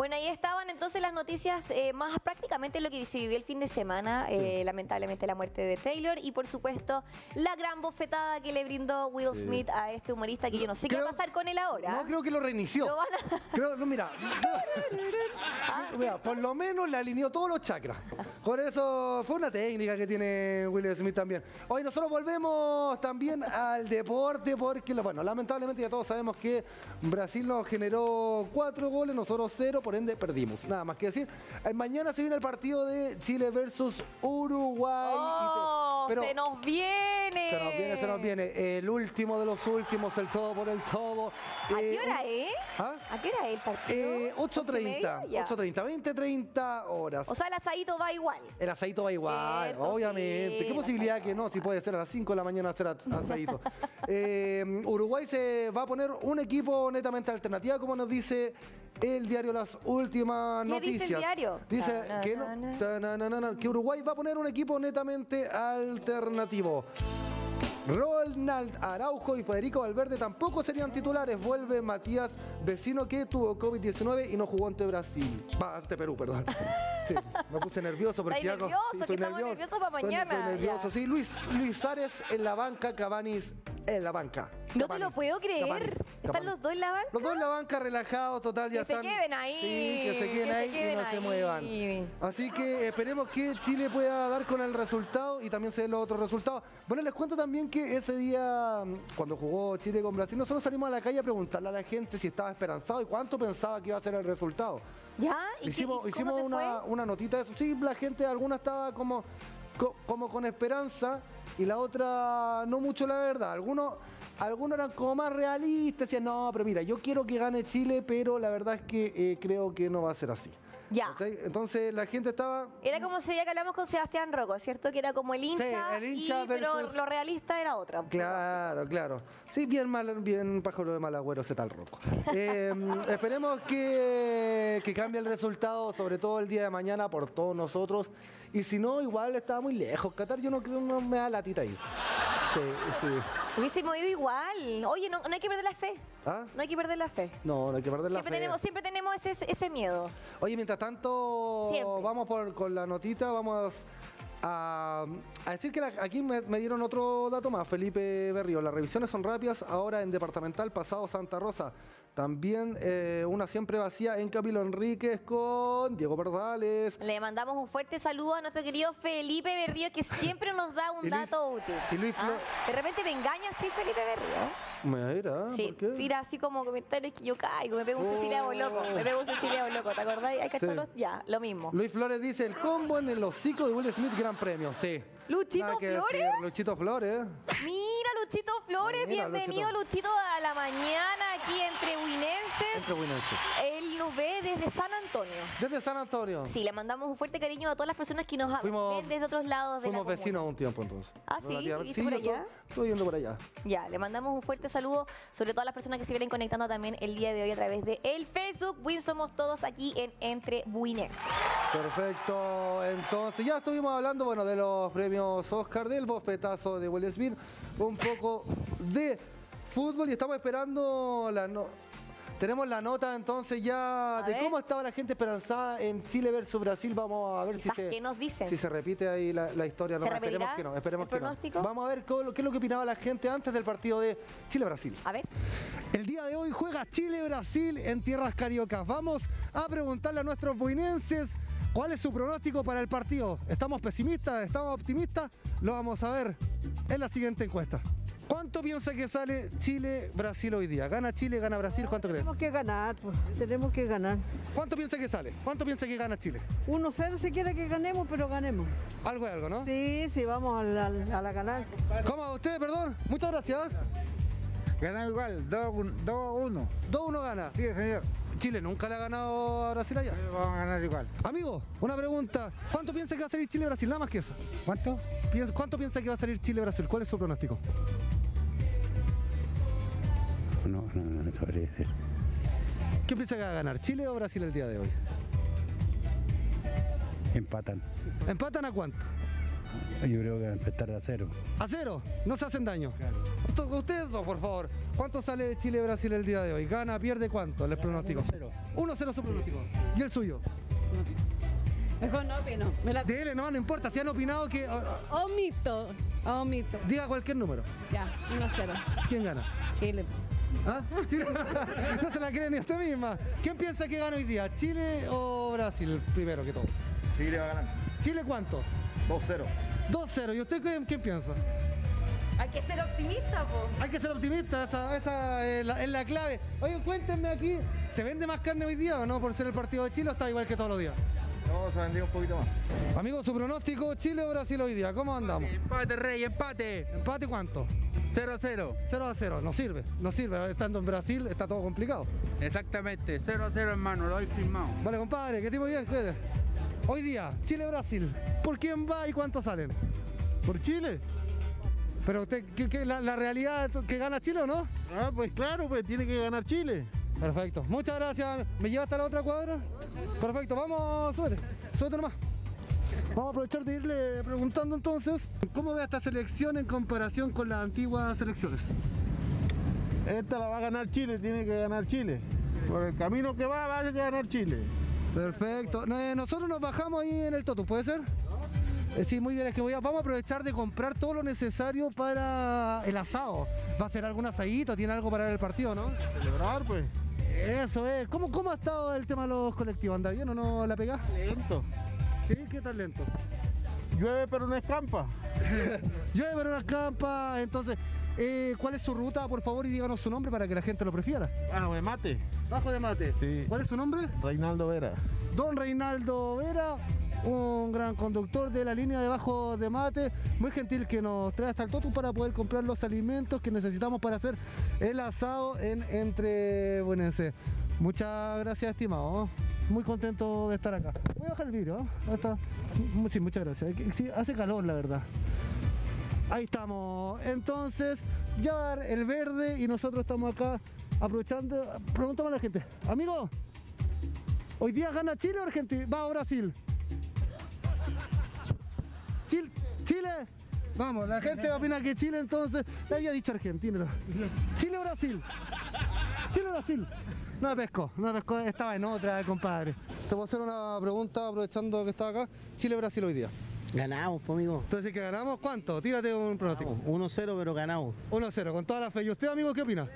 Bueno, ahí estaban entonces las noticias eh, más prácticamente lo que se vivió el fin de semana, eh, lamentablemente la muerte de Taylor y por supuesto la gran bofetada que le brindó Will Smith a este humorista que yo no sé qué va a pasar con él ahora. No, creo que lo reinició. Lo van a- Creo, no, mira, Ah, mira, por lo menos le alineó todos los chakras. Por eso fue una técnica que tiene Will Smith también. Hoy nosotros volvemos también al deporte porque, bueno, lamentablemente ya todos sabemos que Brasil nos generó cuatro goles, nosotros cero, por ende perdimos. Nada más que decir. Eh, Mañana se viene el partido de Chile versus Uruguay. Y te- ¡Oh! pero- ¡Se nos viene! se nos viene, se nos viene. El último de los últimos, el todo por el todo. ¿A Eh, qué hora es? ¿Ah? ¿A qué hora es el partido? Eh, ¿Ocho y media? 8.30, Ya. 8.30, 20, 30 horas. O sea, el asadito va igual. el asadito va igual, Cierto, obviamente. sí, ¿Qué posibilidad que no? Si puede ser a las 5 de la mañana hacer asadito. Eh, Uruguay se va a poner un equipo netamente alternativa, como nos dice el diario Las Últimas ¿Qué dice el Noticias. diario? Dice no- que Uruguay va a poner un equipo netamente alternativo. Ronald Araujo y Federico Valverde tampoco serían titulares. Vuelve Matías Vecino que tuvo COVID-19 y no jugó ante Brasil. Va, ante Perú, perdón. Sí, me puse nervioso porque hago- nervioso, sí, estoy estamos nervioso. nerviosos para mañana, Estoy nervioso, ya. sí. Luis, Luis Suárez en la banca, Cabanis en la banca. No te lo puedo creer. ¿Están los dos en la banca? Los dos en la banca relajados, total, ya Que se están. queden ahí, Sí, que se queden que se ahí y no se muevan. Así que esperemos que Chile pueda dar con el resultado y también se den los otros resultados. Bueno, les cuento también que ese día, mm, cuando jugó Chile con Brasil, nosotros salimos a la calle a preguntarle a la gente si estaba esperanzado y cuánto pensaba que iba a ser el resultado. ¿Ya? ¿Y qué- Hicimos, y hicimos una, una notita de eso. Sí, la gente, alguna estaba como, co- como con esperanza y la otra no mucho, la verdad. Algunos, algunos eran como más realistas, decían, no, pero mira, yo quiero que gane Chile, pero la verdad es que eh, creo que no va a ser así. Ya. ¿cachai? Entonces la gente estaba... Era como ese día que hablamos con Sebastián Rocco, ¿cierto? Que era como el hincha, el hincha y- pero lo realista era otra. Claro, claro. Sí, bien mal, bien pájaro de mal agüero ese tal roco. Eh, esperemos que, que cambie el resultado, sobre todo el día de mañana, por todos nosotros. Y si no, igual estaba muy lejos. Qatar yo no creo no me da latita ahí. Sí, sí. Hubiésemos ido igual. Oye, no, no hay que perder la fe. ¿Ah? No hay que perder la fe. No, no hay que perder la Siempre fe. tenemos, siempre tenemos ese, ese miedo. Oye, mientras tanto, Siempre. vamos por, con la notita, vamos a, a decir que la- aquí me, me dieron otro dato más, Felipe Berrío. Las revisiones son rápidas ahora en Departamental Pasado Santa Rosa. También eh, una siempre vacía en Camilo Enríquez con Diego Perdales. Le mandamos un fuerte saludo a nuestro querido Felipe Berrío, que siempre nos da un Luis- dato útil. y Luis Ah, De repente me engaña así Felipe Berrío. Mira, Sí, ¿por qué? tira así como comentarios que yo caigo, me pego un Cecilia Boloco, me pego un Cecilia Boloco, ¿te acordás? Hay que Sí. ya, lo mismo. Luis Flores dice, el combo en el hocico de Will Smith, gran premio. Sí. ¿Luchito Flores? decir, Luchito Flores. Mira, Luchito Flores, Mira, bienvenido Luchito. a la mañana aquí entre Winenses. Entre Winenses. Él nos ve desde San Antonio. Desde San Antonio. Sí, le mandamos un fuerte cariño a todas las personas que nos Fuimos- ven desde otros lados de la Fuimos vecinos un tiempo entonces. Ah, ¿sí? Relativamente. ¿Viviste por allá? Estoy, yendo por allá. Ya, le mandamos un fuerte saludo, sobre todo a las personas que se vienen conectando también el día de hoy a través de el Facebook. Win somos todos aquí en Entre Winers. Perfecto, entonces ya estuvimos hablando bueno, de los premios Oscar, del bofetazo de Will Smith, un poco de fútbol y estamos esperando la no- tenemos la nota entonces ya A de ver. cómo estaba la gente esperanzada en Chile versus Brasil. Vamos a ver si se, ¿qué nos dicen? si se repite ahí la, la historia. ¿Se nomás. esperemos que no, esperemos el que no. pronóstico? Vamos a ver cómo- qué es lo que opinaba la gente antes del partido de Chile-Brasil. A ver. El día de hoy juega Chile-Brasil en tierras cariocas. Vamos a preguntarle a nuestros boinenses cuál es su pronóstico para el partido. ¿Estamos pesimistas? ¿Estamos optimistas? Lo vamos a ver en la siguiente encuesta. ¿Cuánto piensa que sale Chile-Brasil hoy día? ¿Gana Chile, gana Brasil? ¿Cuánto cree? Tenemos que ganar, pues, tenemos que ganar. ¿Cuánto piensa que sale? ¿Cuánto piensa que gana Chile? 1-0 si quiere que ganemos, pero ganemos. Algo de algo, ¿no? Sí, sí, vamos a la, a la ganar. ¿Cómo a usted, perdón? Muchas gracias. Gana igual, 2-1. 2-1 gana. Sí, señor. Chile nunca le ha ganado a Brasil allá. Vamos a ganar igual. Amigo, una pregunta. ¿Cuánto piensa que va a salir Chile-Brasil? Nada más que eso. ¿Cuánto? Piensa- ¿Cuánto piensa que va a salir Chile-Brasil? ¿Cuál es su pronóstico? No, no, no, no sabría decir. ¿Quién piensa que va a ganar? ¿Chile o Brasil el día de hoy? Empatan. ¿Empatan a cuánto? Yo creo que van a empezar a cero. ¿A cero? No se hacen daño. To- Ustedes dos, por favor. ¿Cuánto sale Chile-Brasil el día de hoy? ¿Gana, pierde cuánto? Les pronóstico. 1-0 su pronóstico. ¿Y el suyo? Mejor no opino. Me la... Dele, no, no importa. Si han opinado que... Omito, omito. Diga cualquier número. Ya, 1-0. ¿Quién gana? Chile. ¿Ah? ¿Chile? no se la cree ni usted misma. ¿Quién piensa que gana hoy día? ¿Chile o Brasil? Primero que todo. Chile va a ganar. ¿Chile cuánto? 2-0. 2-0. ¿Y usted qué, qué piensa? Hay que ser optimista, po. Hay que ser optimista, esa, esa es, la, es la clave. Oye, cuéntenme aquí, ¿se vende más carne hoy día o no por ser el partido de Chile o está igual que todos los días? No, se vendió un poquito más. Amigo, su pronóstico, Chile o Brasil hoy día, ¿cómo andamos? Empate, Rey, empate. ¿Empate cuánto? 0-0. 0 a 0, no sirve, no sirve. Estando en Brasil está todo complicado. Exactamente, 0-0 hermano, lo doy firmado. Vale, compadre, que muy bien, cuídate. Hoy día, Chile-Brasil, ¿por quién va y cuántos salen? ¿Por Chile? Pero usted, ¿qué, qué- la, la realidad que gana Chile o no? Ah, pues claro, pues tiene que ganar Chile. Perfecto. Muchas gracias. ¿Me lleva hasta la otra cuadra? Perfecto. Vamos, súbete. Súbete nomás. Vamos a aprovechar de irle preguntando entonces, ¿cómo ve esta selección en comparación con las antiguas selecciones? Esta la va a ganar Chile, tiene que ganar Chile. Por el camino que va, va a ganar Chile. Perfecto. Eh, nosotros nos bajamos ahí en el Toto, ¿puede ser? Eh, sí, muy bien, es que voy a- vamos a aprovechar de comprar todo lo necesario para el asado. ¿Va a ser algún asadito? ¿Tiene algo para el partido, no? Celebrar, pues. Eso es. ¿Cómo, ¿Cómo ha estado el tema de los colectivos? ¿Anda bien o no la pegás? Lento. Sí, ¿qué tal lento? Llueve pero no escampa. Llueve pero no escampa. Entonces, eh, ¿cuál es su ruta, por favor? Y díganos su nombre para que la gente lo prefiera. Bajo de mate. Bajo de mate. Sí. ¿Cuál es su nombre? Reinaldo Vera. Don Reinaldo Vera, un gran conductor de la línea de bajo de mate, muy gentil que nos trae hasta el Totu para poder comprar los alimentos que necesitamos para hacer el asado en Entre Buenense. Muchas gracias, estimado. muy contento de estar acá. Voy a bajar el vidrio, ¿eh? Sí, muchas gracias. Sí, hace calor, la verdad. Ahí estamos. Entonces, ya va el verde y nosotros estamos acá aprovechando. Preguntamos a la gente. Amigo, ¿hoy día gana Chile o Argentina? Va a Brasil. Chile. Chile. Vamos, la gente opina que Chile entonces. Le había dicho Argentina. Chile o Brasil. Chile o Brasil. No me pescó, no pescó, estaba en otra, compadre. Te puedo hacer una pregunta aprovechando que estaba acá. Chile o Brasil hoy día. Ganamos, pues, amigo. Entonces, ¿que ganamos cuánto? Tírate un pronóstico. 1-0, pero ganamos. 1-0, con toda la fe. ¿Y usted, amigo, qué opina?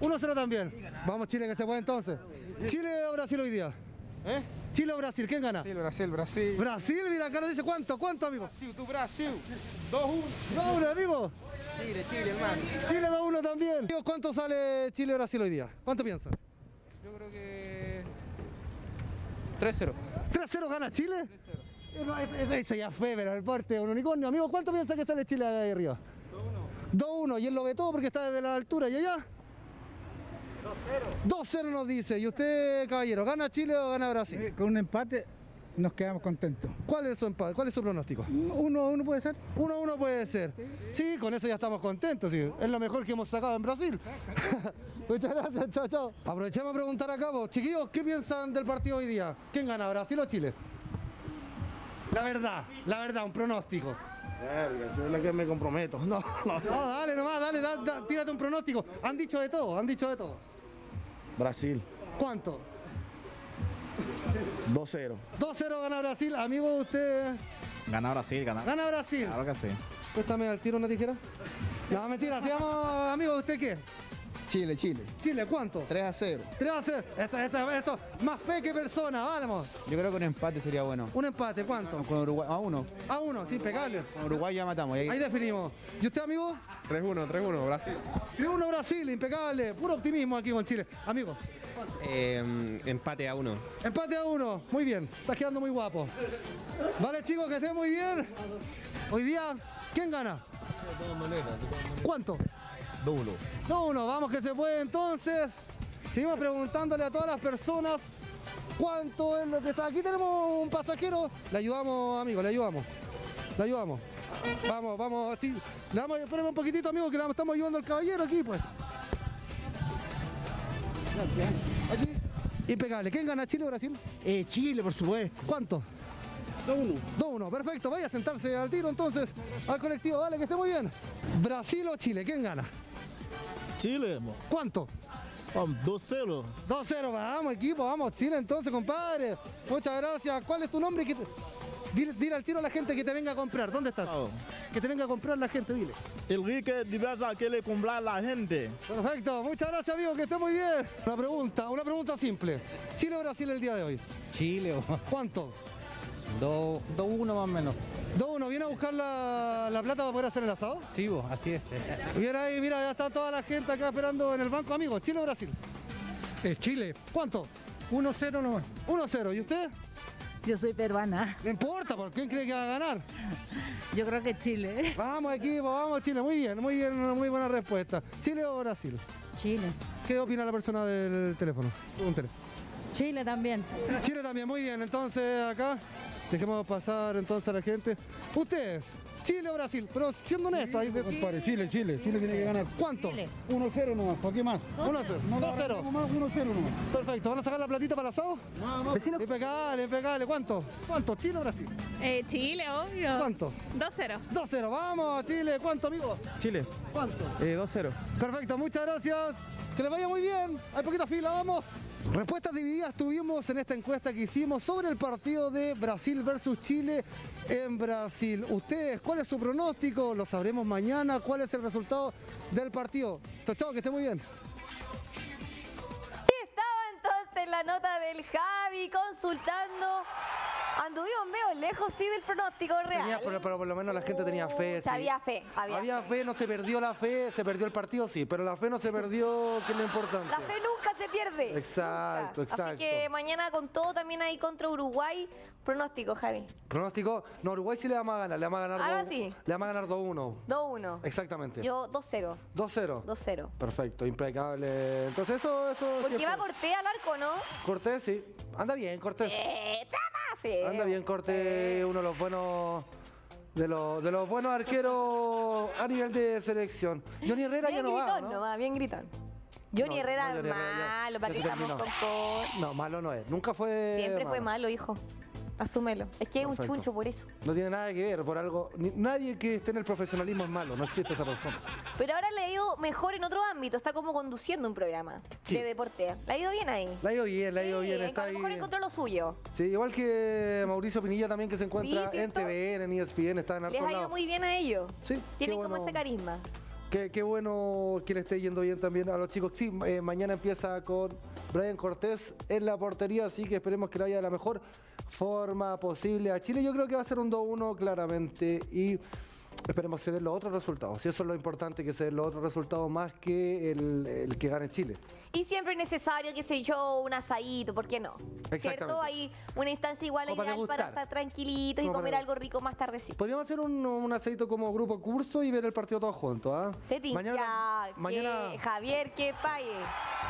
1-0 también. Vamos, Chile, que se puede entonces. ¿Chile o Brasil hoy día? ¿Eh? ¿Chile o Brasil? ¿Quién gana? Brasil, Brasil, Brasil. Brasil, mira, acá nos dice cuánto, cuánto, amigo. Brasil, tú Brasil. 2-1. 2-1, amigo. Chile, Chile, hermano. Chile 2-1 también. Amigo, ¿Cuánto sale Chile o Brasil hoy día? ¿Cuánto piensan? Yo creo que 3-0. ¿3-0 gana Chile? No, ese- ese- Ese ya fue, pero el parte de un unicornio. Amigo, ¿cuánto piensa que sale Chile ahí arriba? 2-1. 2-1. Y él lo ve todo porque está desde la altura. ¿Y allá? 2-0 nos dice. ¿Y usted, caballero, gana Chile o gana Brasil? Con un empate nos quedamos contentos. ¿Cuál es su empate? ¿Cuál es su pronóstico? Uno a uno puede ser. 1-1 puede ser. Sí, con eso ya estamos contentos. sí. Es lo mejor que hemos sacado en Brasil. Muchas gracias, chao, chao. Aprovechemos a preguntar acá, vos. chiquillos, ¿qué piensan del partido hoy día? ¿Quién gana, Brasil o Chile? La verdad, la verdad, un pronóstico. Verga, es lo que me comprometo. No, no. No, dale nomás, dale, da- da- tírate un pronóstico. Han dicho de todo, han dicho de todo. Brasil, ¿Cuánto? 2-0. 2-0 gana Brasil. Amigo, usted Gana Brasil, gana. gana Brasil. Claro que sí. Préstame al tiro una tijera. No, mentira, sigamos, amigo, ¿usted qué? Chile, Chile. Chile, ¿cuánto? 3 a 0. 3 a 0. Eso, eso, eso. Más fe que persona, vamos. Yo creo que un empate sería bueno. Un empate, ¿cuánto? Con Uruguay, a uno. A uno, sí, impecable. Con Uruguay ya matamos. ahí- Ahí definimos. ¿Y usted, amigo? 3-1, 3-1, Brasil. 3-1 Brasil, impecable. Puro optimismo aquí con Chile. Amigo, empate a uno. empate a uno. Muy bien, estás quedando muy guapo. Vale, chicos, que estén muy bien. Hoy día, ¿quién gana? ¿Cuánto? 2-1. 2-1, vamos que se puede entonces. Seguimos preguntándole a todas las personas cuánto es lo que está. Aquí tenemos un pasajero. Le ayudamos, amigo, le ayudamos. Le ayudamos. Vamos, vamos, sí. Le damos, espérame un poquitito, amigo, que le estamos ayudando al caballero aquí, pues. Aquí. Impecable. ¿Quién gana, Chile o Brasil? Eh, Chile, por supuesto. ¿Cuánto? 2-1. 2-1, perfecto. Vaya a sentarse al tiro entonces al colectivo. Dale, que esté muy bien. ¿Brasil o Chile? ¿Quién gana? Chile, ¿Cuánto? 2-0. 2-0, vamos equipo, vamos Chile entonces, compadre. Muchas gracias. ¿Cuál es tu nombre? Que te- Dile, dile al tiro a la gente que te venga a comprar. ¿Dónde estás? Que te venga a comprar la gente, dile. Enrique Diversa quiere comprar la gente. Perfecto, muchas gracias amigo, que esté muy bien. Una pregunta, una pregunta simple. ¿Chile o Brasil el día de hoy? Chile o ¿Cuánto? 2-1 más o menos. 2-1, ¿viene a buscar la, la plata para poder hacer el asado? Sí, vos, así es. Mira ahí, mira, ya está toda la gente acá esperando en el banco. Amigo, ¿Chile o Brasil? Chile. ¿Cuánto? 1-0 nomás. 1-0. ¿Y usted? Yo soy peruana. No importa, ¿por quién cree que va a ganar? Yo creo que Chile. Vamos equipo, vamos Chile, muy bien, muy bien, una muy buena respuesta. ¿Chile o Brasil? Chile. ¿Qué opina la persona del teléfono? Pregúntele. Chile también. Chile también, muy bien, entonces acá dejemos pasar entonces a la gente. Ustedes, Chile o Brasil, pero siendo honesto, ahí de... Compadre, Chile, Chile, Chile tiene que ganar. ¿Cuánto? 1-0 nomás, ¿por qué más? 1-0, No, 2-0. nomás 1-0 nomás. Perfecto, ¿van a sacar la platita para el asado? No, no. Impecable, impecable. ¿Cuánto? ¿Cuánto? ¿Chile o Brasil? Eh, Chile, obvio. ¿Cuánto? 2-0. 2-0, vamos Chile, ¿cuánto amigo? Chile. ¿Cuánto? Eh, 2-0. Perfecto, muchas gracias. Que les vaya muy bien. Hay poquita fila, vamos. Respuestas divididas tuvimos en esta encuesta que hicimos sobre el partido de Brasil versus Chile en Brasil. Ustedes, ¿cuál es su pronóstico? Lo sabremos mañana. ¿Cuál es el resultado del partido? Chao, que esté muy bien. Entonces la nota del Javi consultando Anduvimos medio lejos, sí, del pronóstico real. Tenía- pero, pero por lo menos la gente tenía fe. sí. Había fe, había, Había fe, no se perdió la fe, se perdió el partido, sí, pero la fe no se perdió, que es lo importante. La fe nunca se pierde. Exacto, exacto. Así que mañana con todo también ahí contra Uruguay. Pronóstico, Javi. Pronóstico, no, Uruguay sí le vamos a ganar, le vamos a ganar Ahora dos- sí. Le vamos a ganar 2-1. 2-1. Exactamente. Yo 2-0. 2-0. 2-0. Perfecto, impecable. Entonces eso, eso Porque siempre- iba Cortés al arco, ¿no? Cortés, sí. Anda bien, Cortés. Eh. Anda bien, Cortés, uno de los buenos. De los, de los buenos arqueros a nivel de selección. Johnny Herrera Bien ya no va, gritón, ¿no? nomás, bien gritón. Johnny No, Herrera no, Johnny Herrera ya- malo, ya para que estamos con. No, malo no es. Nunca fue. Siempre fue malo, hijo. Asúmelo. Es que es un chuncho por eso. No tiene nada que ver, por algo. ni- nadie que esté en el profesionalismo es malo, no existe esa persona. Pero ahora le ha ido mejor en otro ámbito. Está como conduciendo un programa Sí. de deporte. Le ha ido bien ahí. La ha ido bien, la ha ido Sí, bien. a Está lo mejor encontró lo suyo. Sí, igual que Mauricio Pinilla también, que se encuentra Sí, en. TVN, en ESPN, está en Les ha ido muy bien a ellos. Sí, Tienen como bueno. ese carisma. Qué, bueno que le esté yendo bien también a los chicos. Sí, eh, mañana empieza con Brian Cortés en la portería, así que esperemos que le vaya de la mejor forma posible a Chile. Yo creo que va a ser un 2-1 claramente y esperemos ceder los otros resultados. Y eso es lo importante, que ceder los otros resultados más que el, el que gane Chile. Y siempre es necesario, qué sé yo, un asadito, ¿por qué no? ¿Cierto? Hay una instancia igual Como ideal para estar tranquilitos y Como comer algo rico más tardecito. Podríamos hacer un, un aceito como grupo curso y ver el partido todos juntos, ¿ah? Tinca Mañana, que mañana- Javier que pague.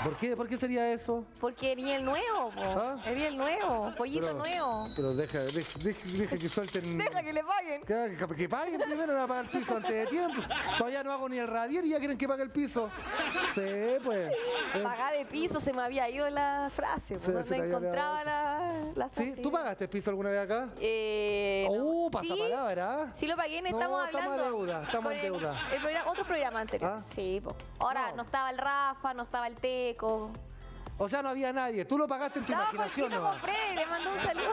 ¿Por qué? ¿Por qué sería eso? Porque eres el nuevo, po. ¿Ah? Eres el nuevo, pollito Pero- nuevo. Pero deja, deja, deja- deja que suelten. Deja que le paguen. Que- que paguen primero, no pagar el piso antes de tiempo. Todavía no hago ni el radier y ya quieren que pague el piso. Sí, pues. Eh, Pagar de piso se me había ido la frase, Se- po. no había encontraba la, la ¿Sí? ¿Tú pagaste piso alguna vez acá? Eh, no. Uh, pasa ¿Sí? palabra. Sí lo pagué, No, estamos estamos hablando. en deuda, estamos en el- deuda. El, programa, otro programa anterior. ¿Ah? Sí, po. Ahora no. estaba el Rafa, no estaba el Teco. O sea, no había nadie. Tú lo pagaste en tu imaginación, Jorgito nomás. compré, le mandó un saludo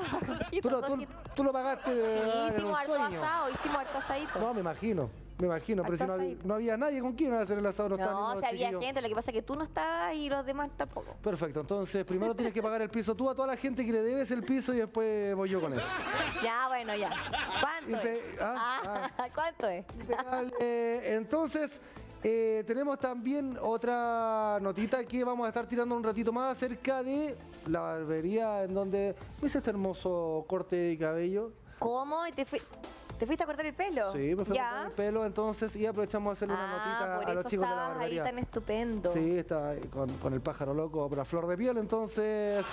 Tú lo, tú, Jorgito. tú lo pagaste Sí, eh, hicimos harto asado, hicimos harto asadito. No, me imagino. Me imagino, pero si no había, no había nadie con quien hacer el asado. No, No, si había gente, lo que pasa es que tú no estabas y los demás tampoco. Perfecto, entonces primero tienes que pagar el piso tú a toda la gente que le debes el piso y después voy yo con eso. Ya, bueno, ya. ¿Cuánto Impe- es? ah, Ah, ¿Cuánto es? Entonces, eh, tenemos también otra notita que vamos a estar tirando un ratito más acerca de la barbería en donde hice este hermoso corte de cabello. ¿Cómo? ¿Y ¿Te, fui- ¿Te fuiste a cortar el pelo? Sí, me fui a cortar el pelo, entonces, y aprovechamos de hacerle una Ah, notita por a los eso chicos de la estabas ahí barbería. tan estupendo. Sí, está con, con el pájaro loco para flor de piel, entonces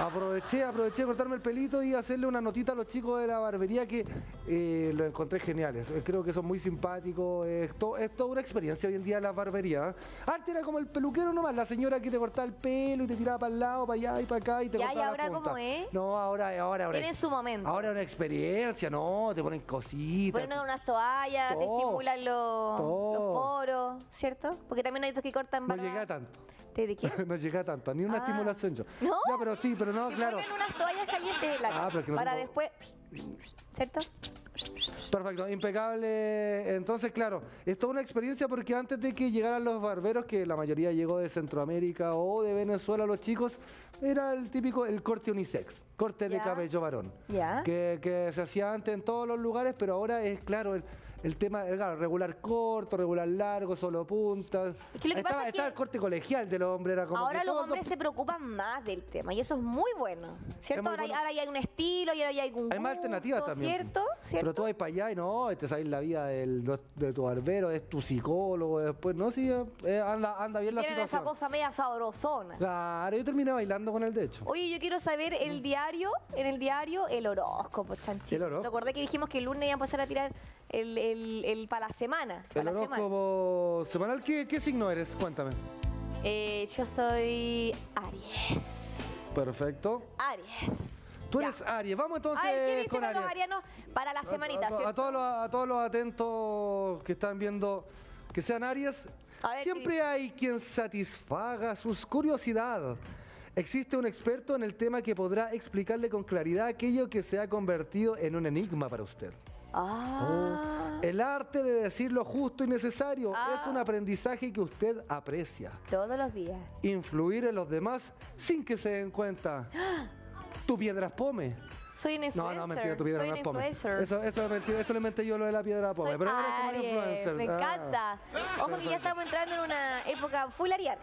aproveché, aproveché de cortarme el pelito y hacerle una notita a los chicos de la barbería que eh, lo encontré geniales. Eh, Creo que son muy simpáticos, es, to- es toda una experiencia hoy en día la barbería. Antes era como el peluquero nomás, la señora que te cortaba el pelo y te tiraba para el lado, para allá y para acá y te Ya, cortaba ¿y la ahora punta. cómo es? No, ahora, ahora, ahora. Tienen su momento. Ahora es una experiencia, no, te ponen cositas. Ponen unas toallas, te Todo. estimulan los, los poros, ¿cierto? Porque también hay otros que cortan No barba. llegué a tanto. ¿De de qué? no llegué a tanto, ni una Ah. estimulación yo. ¿No? Ya, pero sí, pero no, claro. unas toallas calientes en la Ah, pero que para tengo- después, ¿cierto? Perfecto, impecable. Entonces, claro, es toda una experiencia porque antes de que llegaran los barberos, que la mayoría llegó de Centroamérica o de Venezuela, los chicos, era el típico, el corte unisex, corte de cabello varón. Ya. Que, que se hacía antes en todos los lugares, pero ahora es, claro, el, el tema, claro, regular corto, regular largo, solo puntas. que lo que estaba, pasa es estaba que- el corte colegial del hombre, era como Ahora los hombres se preocupan más del tema y eso es muy bueno, ¿cierto? muy ahora, bueno. ahora ya hay un estilo y ahora ya hay un Hay más alternativas también. ¿cierto? ¿cierto? Pero tú vas para allá y no, te sabes la vida del, de tu barbero, es tu psicólogo, después, no, sí, eh, anda, anda bien la Tienen esa situación. cosa media sabrosona. Claro, yo terminé bailando con el de hecho. Oye, yo quiero saber el diario, en el diario, el horóscopo, chanchito. El horóscopo. ¿Te acordás que dijimos que el lunes iba a empezar a tirar el, el, el para la semana? El Para la semana. horóscopo semanal, ¿qué, ¿qué signo eres? Cuéntame. Eh, yo soy Aries. Perfecto. Aries. Tú eres Aries. Vamos entonces A ver, ¿qué con dicen los Aries. arianos para la semanita, a, a cierto? todos los, a todos los atentos que están viendo que sean Aries, A ver, siempre hay quien satisfaga sus curiosidades. Existe un experto en el tema que podrá explicarle con claridad aquello que se ha convertido en un enigma para usted. Ah, El arte de decir lo justo y necesario Ah. es un aprendizaje que usted aprecia. todos los días. Influir en los demás sin que se den cuenta. Tu piedra pome. Soy un No, influencer. no, mentira, tu piedra Soy no es pome. influencer. Eso, eso, es mentira, eso le inventé yo lo de la piedra pome. Soy pero ahora es como Aries, influencer. Me Ah. encanta. Ojo que ya estamos entrando en una época full ariana.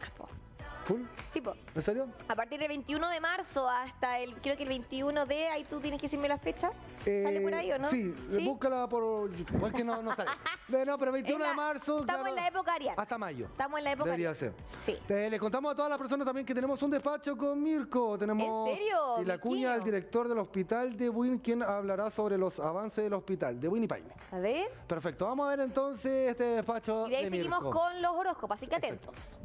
Sí, po. ¿En serio? A partir del 21 de marzo hasta el, creo que el 21 de, ahí tú tienes que decirme la fecha. ¿Sale por ahí o no? Eh, Sí, búscala por YouTube. Porque no, no sale. No, pero 21 de marzo. Estamos claro, en la época ariana. Hasta mayo. Estamos en la época Debería ariana. ser. Te- le contamos a todas las personas también que tenemos un despacho con Mirko. Tenemos ¿En serio? Sí, la cuña, el director del hospital de Win, quien hablará sobre los avances del hospital de Win y Paine. A ver. Perfecto, vamos a ver entonces este despacho Y de ahí de seguimos Mirko. con los horóscopos, así que atentos.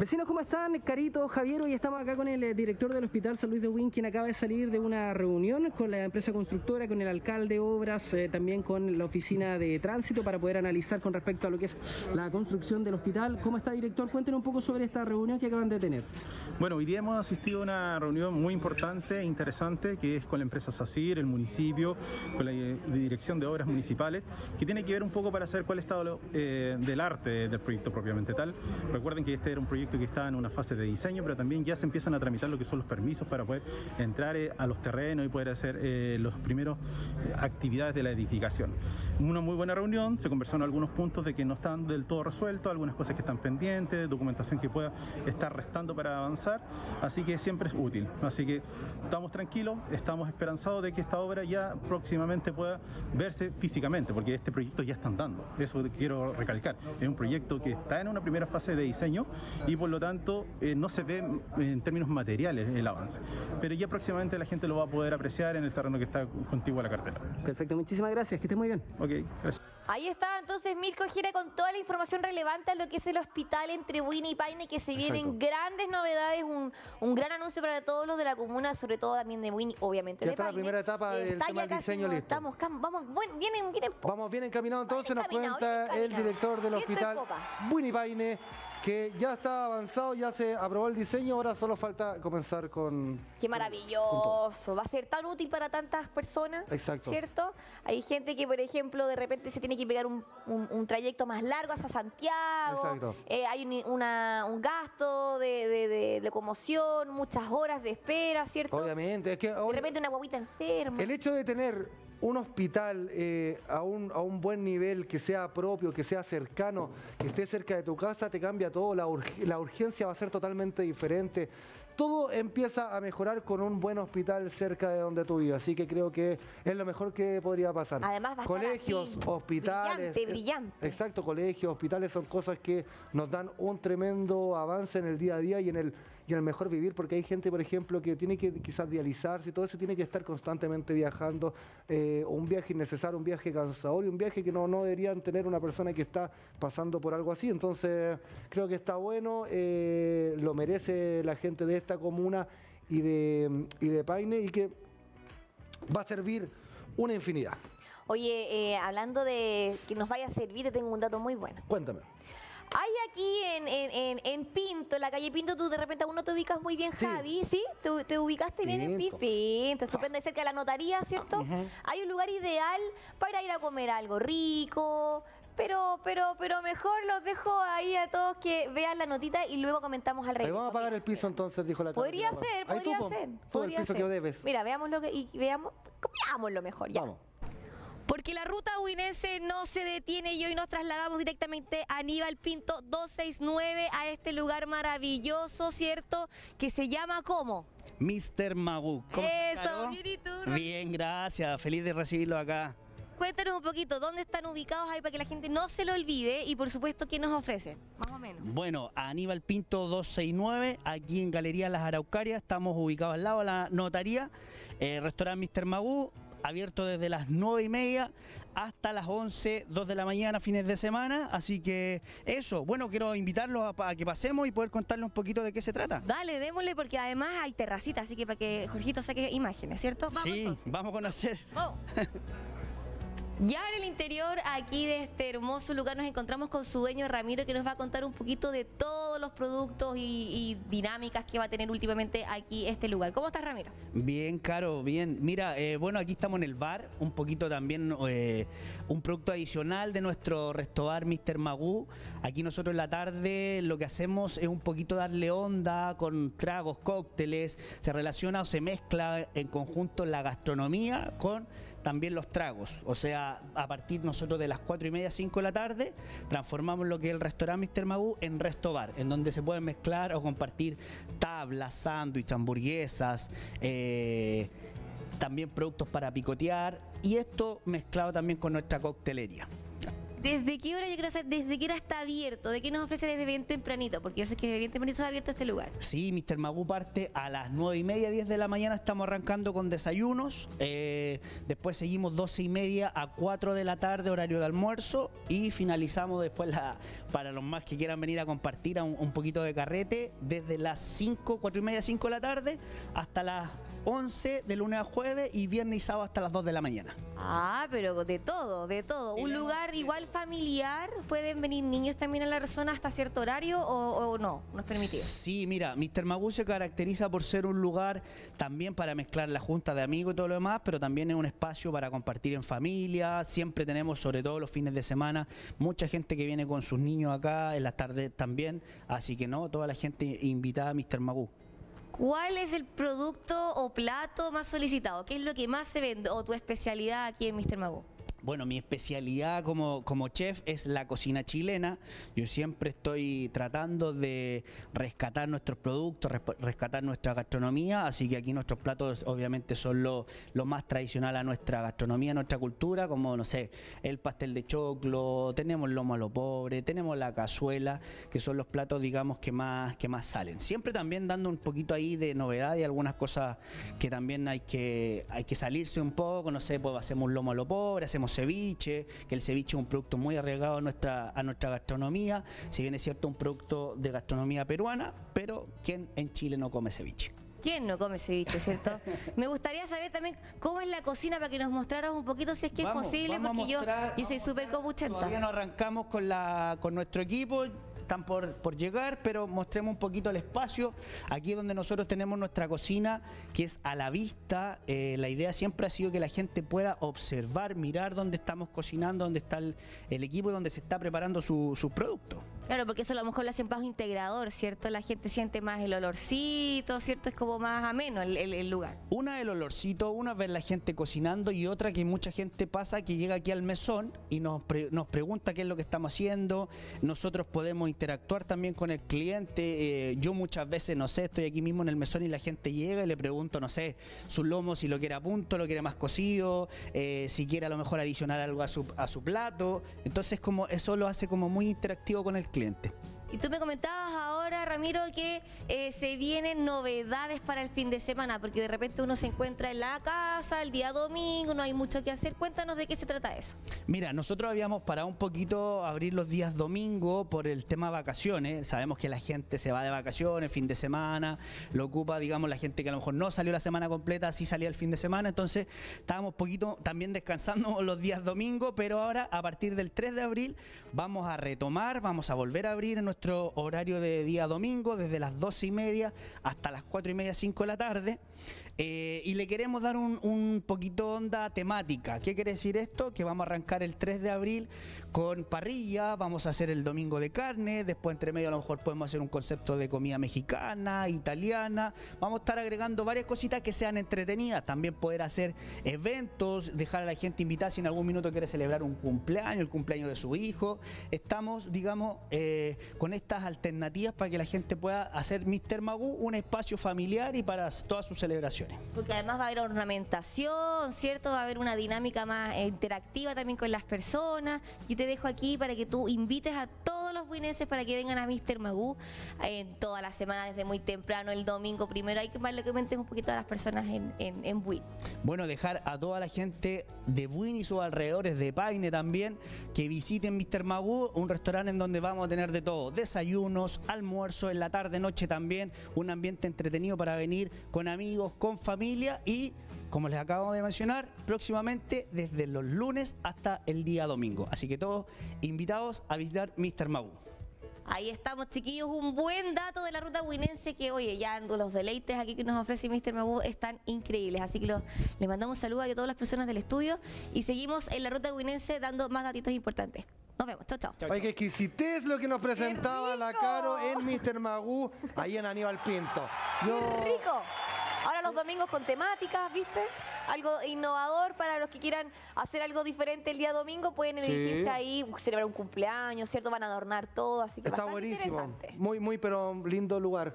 Vecinos, ¿cómo están? Carito, Javier, hoy estamos acá con el eh, director del Hospital San Luis de Win, quien acaba de salir de una reunión con la empresa constructora, con el alcalde de obras, eh, también con la oficina de tránsito para poder analizar con respecto a lo que es la construcción del hospital. ¿Cómo está, director? Cuéntenos un poco sobre esta reunión que acaban de tener. Bueno, hoy día hemos asistido a una reunión muy importante interesante que es con la empresa SACIR, el municipio, con la eh, Dirección de Obras Municipales, que tiene que ver un poco para saber cuál estado del arte del proyecto propiamente tal. Recuerden que este era un proyecto que está en una fase de diseño, pero también ya se empiezan a tramitar lo que son los permisos para poder entrar eh, a los terrenos y poder hacer eh, los primeros eh, actividades de la edificación. Una muy buena reunión, se conversaron algunos puntos de que no están del todo resueltos, algunas cosas que están pendientes, documentación que pueda estar restando para avanzar, así que siempre es útil. Así que estamos tranquilos, estamos esperanzados de que esta obra ya próximamente pueda verse físicamente, porque este proyecto ya está andando. Eso quiero recalcar. Es un proyecto que está en una primera fase de diseño y por lo tanto eh, no se ve en términos materiales el avance. Pero ya próximamente la gente lo va a poder apreciar en el terreno que está contigo a la cartera. Perfecto, muchísimas gracias, que esté muy bien. Ok, gracias. Ahí está entonces Mirko Gira con toda la información relevante a lo que es el hospital entre Winnie y Paine, que se vienen grandes novedades, un, un gran anuncio para todos los de la comuna, sobre todo también de Winnie, obviamente. Ya de está la primera etapa del tema del diseño listo. Estamos, vamos, bueno, vienen, vienen Vamos bien encaminados entonces, nos cuenta el director del hospital. Winnie Paine, que ya está avanzado, ya se aprobó el diseño, ahora solo falta comenzar con... Qué maravilloso, va a ser tan útil para tantas personas, Exacto. ¿cierto? Hay gente que, por ejemplo, de repente se tiene que pegar un, un- un trayecto más largo hacia Santiago, Exacto. Eh, hay un, una- un gasto de, de- de locomoción, muchas horas de espera, ¿cierto? Obviamente, es que De hoy- repente una guaguita enferma. el hecho de tener un hospital eh, a, un, a un buen nivel, que sea propio, que sea cercano, que esté cerca de tu casa, te cambia todo, la, urg- la urgencia va a ser totalmente diferente. Todo empieza a mejorar con un buen hospital cerca de donde tú vives, así que creo que es lo mejor que podría pasar. Además va a estar Colegios, así, hospitales. brillante, eh, brillante. Exacto, colegios, hospitales son cosas que nos dan un tremendo avance en el día a día y en el, y el mejor vivir, porque hay gente, por ejemplo, que tiene que quizás dializarse y todo eso, tiene que estar constantemente viajando, eh, un viaje innecesario, un viaje cansador y un viaje que no, no deberían tener una persona que está pasando por algo así. Entonces, creo que está bueno, eh, lo merece la gente de esta comuna y de, y de Paine y que va a servir una infinidad. Oye, eh, hablando de que nos vaya a servir, te tengo un dato muy bueno. Cuéntame. Hay aquí en, en- en- en Pinto, en la calle Pinto, tú de repente aún no te ubicas muy bien, Javi, ¿sí? ¿Te, te ubicaste bien en Pinto? Pinto. Estupendo, ahí cerca de la notaría, ¿cierto? Hay un lugar ideal para ir a comer algo rico, pero, pero, pero mejor los dejo ahí a todos que vean la notita y luego comentamos al Ahí regreso. vamos a pagar el piso entonces, dijo la Podría ser, Ahí podría tú, ser. Todo el piso ser. que debes. Mira, veamos lo que y veamos, veámoslo mejor, ya. Vamos. Porque la ruta huinense no se detiene y hoy nos trasladamos directamente a Aníbal Pinto 269 a este lugar maravilloso, ¿cierto? Que se llama ¿cómo? Mr. Magoo. ¿Cómo estás, Eso, Caro? bien, ¿y tú? Bien, gracias. Feliz de recibirlo acá. Cuéntanos un poquito, ¿dónde están ubicados ahí para que la gente no se lo olvide? Y por supuesto, ¿qué nos ofrece? Más o menos. Bueno, Aníbal Pinto 269, aquí en Galería Las Araucarias, estamos ubicados al lado de la notaría, eh, restaurante Mr. Magoo, abierto desde las 9 y media hasta las 11, 2 de la mañana, fines de semana, así que eso, bueno, quiero invitarlos a, que pasemos y poder contarles un poquito de qué se trata. Dale, démosle porque además hay terracita, así que para que Jorgito saque imágenes, ¿cierto? Vamos Sí, vamos a conocer. Ya en el interior aquí de este hermoso lugar nos encontramos con su dueño Ramiro que nos va a contar un poquito de todo los productos y, y dinámicas que va a tener últimamente aquí este lugar. ¿Cómo estás, Ramiro? Bien, Caro, bien. Mira, eh, bueno, aquí estamos en el bar, un poquito también eh, un producto adicional de nuestro restobar Mr. Magoo. Aquí nosotros en la tarde lo que hacemos es un poquito darle onda con tragos, cócteles, se relaciona o se mezcla en conjunto la gastronomía con también los tragos. O sea, a partir nosotros de las 4 y media, 5 de la tarde, transformamos lo que es el restaurante Mr. Magoo en resto bar, en donde se pueden mezclar o compartir tablas, sándwiches, hamburguesas, eh, también productos para picotear y esto mezclado también con nuestra coctelería. ¿Desde qué hora yo quiero saber, desde qué hora está abierto? ¿De qué nos ofrece desde bien tempranito? Porque yo sé que desde bien tempranito está abierto este lugar. Sí, Mr. Magoo parte a las 9 y media, 10 de la mañana. Estamos arrancando con desayunos. eh, después seguimos 12 y media a 4 de la tarde, horario de almuerzo. Y finalizamos después, la, para los más que quieran venir a compartir un, un poquito de carrete, desde las 5, 4 y media, 5 de la tarde hasta las 11 de lunes a jueves y viernes y sábado hasta las 2 de la mañana. Ah, pero de todo, de todo. Un lugar igual familiar. ¿Pueden venir niños también a la zona hasta cierto horario o, o no? No es permitido. Sí, mira, Mr. Magoo se caracteriza por ser un lugar también para mezclar la junta de amigos y todo lo demás, pero también es un espacio para compartir en familia. Siempre tenemos, sobre todo los fines de semana, mucha gente que viene con sus niños acá, en las tardes también. Así que no, toda la gente invitada a Mr. Magoo. ¿Cuál es el producto o plato más solicitado? ¿Qué es lo que más se vende o tu especialidad aquí en Mr. Magoo? Bueno, mi especialidad como, como chef es la cocina chilena. Yo siempre estoy tratando de rescatar nuestros productos, rescatar nuestra gastronomía, así que aquí nuestros platos obviamente son lo, lo más tradicional a nuestra gastronomía, a nuestra cultura, como, no sé, el pastel de choclo, tenemos lomo a lo pobre, tenemos la cazuela, que son los platos, digamos, que más, que más salen. Siempre también dando un poquito ahí de novedad y algunas cosas que también hay que, hay que salirse un poco, no sé, pues hacemos lomo a lo pobre, hacemos ceviche, que el ceviche es un producto muy arriesgado a nuestra, a nuestra gastronomía, si bien es cierto un producto de gastronomía peruana, pero ¿quién en Chile no come ceviche? ¿Quién no come ceviche, cierto? Me gustaría saber también cómo es la cocina para que nos mostraras un poquito si es que Vamos, es posible, porque yo, mostrar- yo soy súper Todavía copuchenta. no arrancamos con, la, con nuestro equipo, están por, por llegar, pero mostremos un poquito el espacio. Aquí es donde nosotros tenemos nuestra cocina, que es a la vista. Eh, la idea siempre ha sido que la gente pueda observar, mirar dónde estamos cocinando, dónde está el, equipo y dónde se está preparando su, su producto. Claro, porque eso a lo mejor lo hacen más integrador, ¿cierto? La gente siente más el olorcito, ¿cierto? Es como más ameno el, el- el lugar. Una el olorcito, una ver la gente cocinando y otra que mucha gente pasa que llega aquí al mesón y nos, pre- nos pregunta qué es lo que estamos haciendo. Nosotros podemos interactuar también con el cliente. Eh, yo muchas veces, no sé, estoy aquí mismo en el mesón y la gente llega y le pregunto, no sé, su lomo si lo quiere a punto, lo quiere más cocido, eh, si quiere a lo mejor adicionar algo a su, a su plato. Entonces como eso lo hace como muy interactivo con el cliente. Y tú me comentabas ahora, Ramiro, que eh, se vienen novedades para el fin de semana, porque de repente uno se encuentra en la casa el día domingo, no hay mucho que hacer. Cuéntanos de qué se trata eso. Mira, nosotros habíamos parado un poquito abrir los días domingo por el tema vacaciones. Sabemos que la gente se va de vacaciones, fin de semana, lo ocupa, digamos, la gente que a lo mejor no salió la semana completa, sí salía el fin de semana. Entonces, estábamos poquito también descansando los días domingo, pero ahora, a partir del 3 de abril, vamos a retomar, vamos a volver a abrir en nuestro horario de día domingo, desde las 12 y media hasta las 4 y media, 5 de la tarde. Eh, y le queremos dar un, un poquito onda temática. ¿Qué quiere decir esto? Que vamos a arrancar el 3 de abril con parrilla, vamos a hacer el domingo de carne, después entre medio a lo mejor podemos hacer un concepto de comida mexicana, italiana. Vamos a estar agregando varias cositas que sean entretenidas. También poder hacer eventos, dejar a la gente invitada si en algún minuto quiere celebrar un cumpleaños, el cumpleaños de su hijo. Estamos, digamos, eh, con estas alternativas para que la gente pueda hacer Mr. Magoo un espacio familiar y para todas sus celebraciones. Porque además va a haber ornamentación, ¿cierto? Va a haber una dinámica más eh, interactiva también con las personas. Yo te dejo aquí para que tú invites a todos los para que vengan a Mr. Magoo en toda la semana, desde muy temprano, el domingo primero. Hay que que comentes un poquito a las personas en, en, en Buin. Bueno, dejar a toda la gente de Buin y sus alrededores, de Paine también, que visiten Mr. Magoo, un restaurante en donde vamos a tener de todo, desayunos, almuerzo, en la tarde, noche también, un ambiente entretenido para venir con amigos, con familia y, como les acabo de mencionar, próximamente desde los lunes hasta el día domingo. Así que todos invitados a visitar Mr. Magoo. Ahí estamos, chiquillos. Un buen dato de la ruta buinense que, oye, ya los deleites aquí que nos ofrece Mr. Magu están increíbles. Así que los- les mandamos un saludo a todas las personas del estudio y seguimos en la ruta buinense dando más datitos importantes. Nos vemos. Chao, chao. Ay, qué exquisitez lo que nos presentaba la Caro en Mr. Magú, ahí en Aníbal Pinto. Yo- ¡Qué rico! Ahora los domingos con temáticas, ¿viste? Algo innovador para los que quieran hacer algo diferente el día domingo, pueden Sí. dirigirse ahí, celebrar un cumpleaños, ¿cierto? Van a adornar todo, así que Está buenísimo. Muy, muy, pero lindo lugar.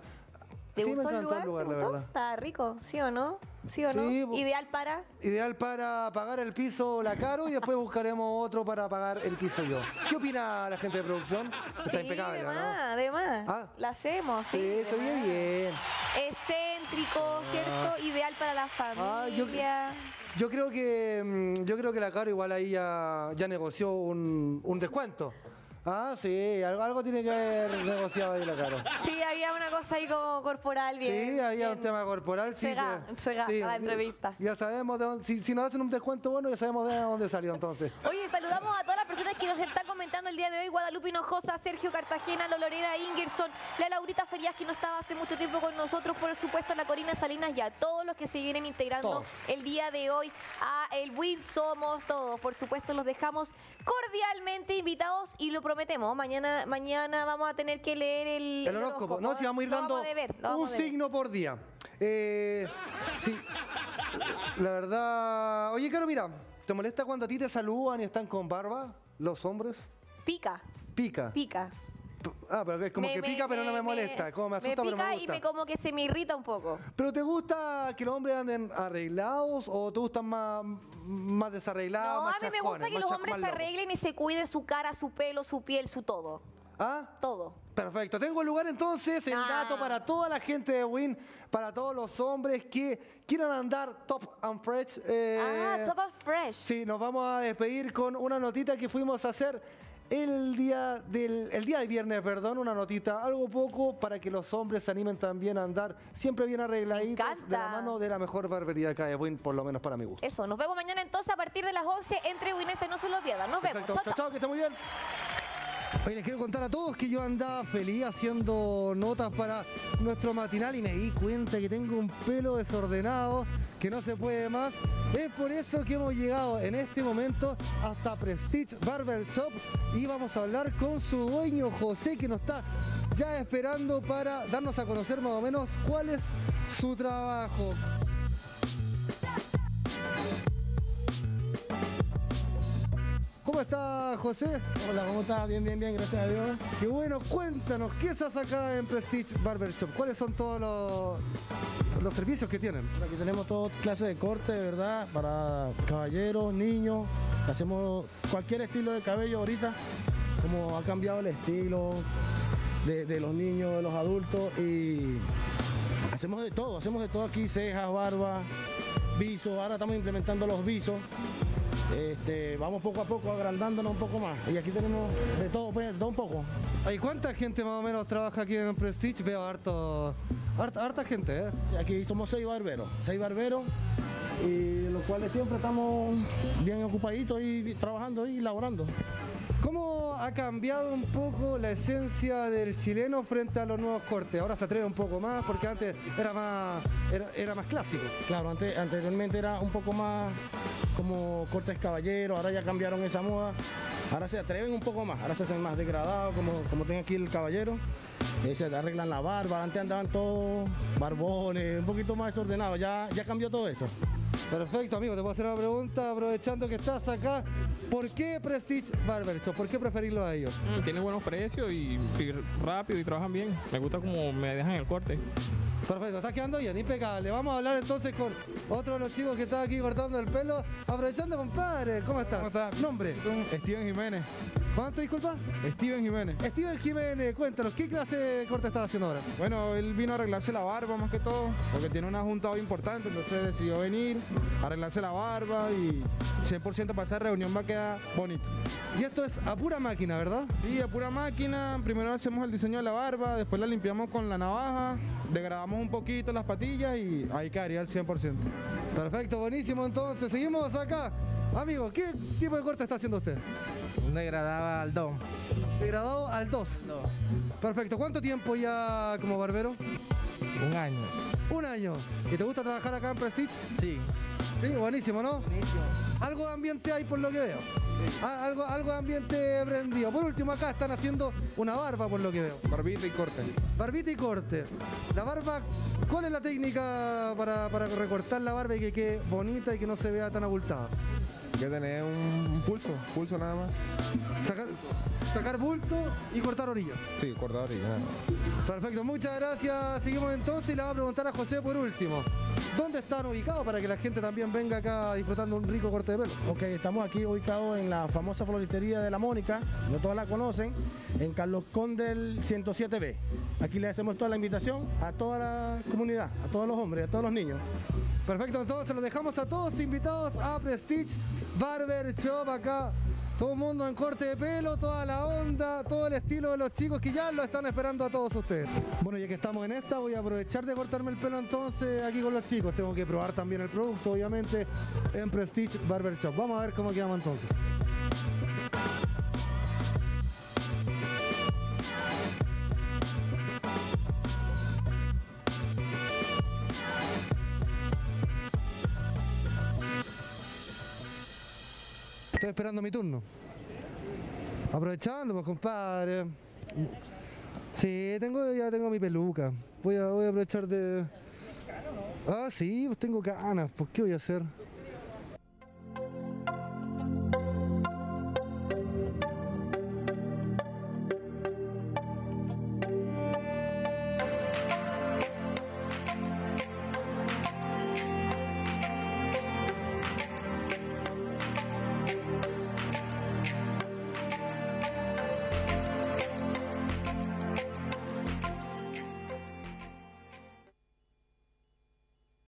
¿Te sí, gustó me el encantó lugar? el lugar, ¿Te la verdad. Está rico, ¿sí o no? ¿Sí o no? Sí, Ideal para... Ideal para pagar el piso la Caro y después buscaremos otro para pagar el piso yo. ¿Qué opina la gente de producción? Está sí, impecable, de ¿no? de más. Ah. La hacemos, sí. Sí, se oye bien. Excéntrico, ¿cierto? Ideal para la Ah, yo- familia. Yo creo que mm, yo creo que la Caro igual ahí ya, ya negoció un, un descuento. Ah, sí, algo, algo tiene que haber negociado ahí la Caro. Sí, había una cosa ahí como corporal bien. sí, había bien un tema corporal. Sí, entregada, que- entregada sí, a la entrevista. Ya sabemos, de dónde- si, si nos hacen un descuento bueno, ya sabemos de dónde salió entonces. Oye, saludamos a todas las personas que nos están comentando el día de hoy. Guadalupe Hinojosa, Sergio Cartagena, la Lorena Ingerson, la Laurita Ferias, que no estaba hace mucho tiempo con nosotros, por supuesto, la Corina Salinas y a todos los que se vienen integrando Todos. el día de hoy a El Win Somos Todos. Por supuesto, los dejamos cordialmente invitados y lo prometemos. Mañana, mañana vamos a tener que leer el, El horóscopo. No, si vamos a ir dando a un signo por día. Eh, sí. La verdad. Oye, Caro, mira, ¿te molesta cuando a ti te saludan y están con barba los hombres? Pica, Pica. pica. Ah, pero es como Me- que me- pica, pero no me molesta. Como me asusta, me pero pica me y gusta. me como que se me irrita un poco. ¿Pero te gusta que los hombres anden arreglados o te gustan más, más desarreglados? No, más a mí me gusta que los hombres se arreglen y se cuiden su cara, su pelo, su piel, su todo. ¿Ah? Todo. Perfecto. Tengo el lugar entonces, el Ah. dato para toda la gente de Win, para todos los hombres que quieran andar top and fresh. eh, Ah, top and fresh. Sí, nos vamos a despedir con una notita que fuimos a hacer el día del el día de viernes, perdón, una notita, algo poco para que los hombres se animen también a andar siempre bien arregladitos de la mano de la mejor barbería acá de Win, por lo menos para mi gusto. Eso, nos vemos mañana entonces a partir de las 11 entre Winese, no se lo pierdan. Nos vemos. Exacto. Chao, Chao, chao. chao, que esté muy bien. Oye, les quiero contar a todos que yo andaba feliz haciendo notas para nuestro matinal y me di cuenta que tengo un pelo desordenado, que no se puede más. Es por eso que hemos llegado en este momento hasta Prestige Barber Shop y vamos a hablar con su dueño José que nos está ya esperando para darnos a conocer más o menos cuál es su trabajo. ¿Cómo está José? Hola, ¿cómo estás? Bien, bien, bien, gracias a Dios. Qué bueno, cuéntanos, ¿qué se hace acá en Prestige Barber Shop? ¿Cuáles son todos los, los servicios que tienen? Aquí tenemos toda clase de corte, verdad, para caballeros, niños. Hacemos cualquier estilo de cabello ahorita, como ha cambiado el estilo de, de los niños, de los adultos y hacemos de todo, hacemos de todo aquí, cejas, barba, visos, ahora estamos implementando los visos. Este, vamos poco a poco agrandándonos un poco más. Y aquí tenemos de todo, pues, de todo un poco. ¿Y cuánta gente más o menos trabaja aquí en Prestige? Veo harto, harta, harta gente, ¿eh? Aquí somos seis barberos, seis barberos, y los cuales siempre estamos bien ocupaditos y trabajando y laborando. ¿Cómo ha cambiado un poco la esencia del chileno frente a los nuevos cortes? Ahora se atreve un poco más porque antes era más, era, más clásico. Claro, anteriormente era un poco más como cortes caballeros, ahora ya cambiaron esa moda. Ahora se atreven un poco más, ahora se hacen más degradados, como, como tiene aquí el caballero. Se arreglan la barba, antes andaban todos barbones, un poquito más desordenados, ya, ya cambió todo eso. Perfecto, amigo, te puedo hacer una pregunta aprovechando que estás acá. ¿Por qué Prestige Barber Shop? ¿Por qué preferirlo a ellos? Mm, Tiene buenos precios y, y rápido y trabajan bien. Me gusta como me dejan el corte. Perfecto, está quedando bien, impecable. Vamos a hablar entonces con otro de los chicos que está aquí cortando el pelo. Aprovechando, compadre, ¿cómo estás? ¿Cómo estás? ¿Nombre? Steven Jiménez. ¿Cuánto, disculpa? Steven Jiménez. Steven Jiménez, cuéntanos, ¿qué clase de corte estás haciendo ahora? Bueno, él vino a arreglarse la barba más que todo, porque tiene una junta hoy importante, entonces decidió venir, arreglarse la barba y 100% para esa reunión va a quedar bonito. Y esto es a pura máquina, ¿verdad? Sí, a pura máquina. Primero hacemos el diseño de la barba, después la limpiamos con la navaja, degradamos un poquito las patillas y ahí quedaría el 100%. Perfecto, buenísimo. Entonces, seguimos acá Amigo, ¿qué tipo de corte está haciendo usted? Un degradado al 2. Degradado al 2. Perfecto. ¿Cuánto tiempo ya como barbero? Un año. Un año. ¿Y te gusta trabajar acá en Prestige? Sí. Sí, buenísimo, ¿no? Buenísimo. Algo de ambiente hay por lo que veo. Ah, algo, algo de ambiente prendido. Por último, acá están haciendo una barba por lo que veo. Barbita y corte. Barbita y corte. La barba, ¿cuál es la técnica para, para recortar la barba y que quede bonita y que no se vea tan abultada? Que tener un, un pulso, pulso nada más. Sacar, sacar bulto y cortar orillas. Sí, cortador y nada. Perfecto, muchas gracias. Seguimos entonces y le vamos a preguntar a José por último. ¿Dónde están ubicados para que la gente también venga acá disfrutando un rico corte de pelo? Ok, estamos aquí ubicados en la famosa floristería de la Mónica, no todas la conocen, en Carlos Condel 107B. Aquí le hacemos toda la invitación a toda la comunidad, a todos los hombres, a todos los niños. Perfecto, entonces los dejamos a todos invitados a Prestige Barber Shop acá. Todo el mundo en corte de pelo, toda la onda, todo el estilo de los chicos que ya lo están esperando a todos ustedes. Bueno, ya que estamos en esta, voy a aprovechar de cortarme el pelo entonces aquí con los chicos. Tengo que probar también el producto, obviamente, en Prestige Barber Shop. Vamos a ver cómo quedamos entonces. Esperando mi turno. Aprovechando, pues compadre. Sí, tengo, ya tengo mi peluca. Voy a, voy a aprovechar de. Ah, sí, pues tengo ganas. Pues, ¿qué voy a hacer?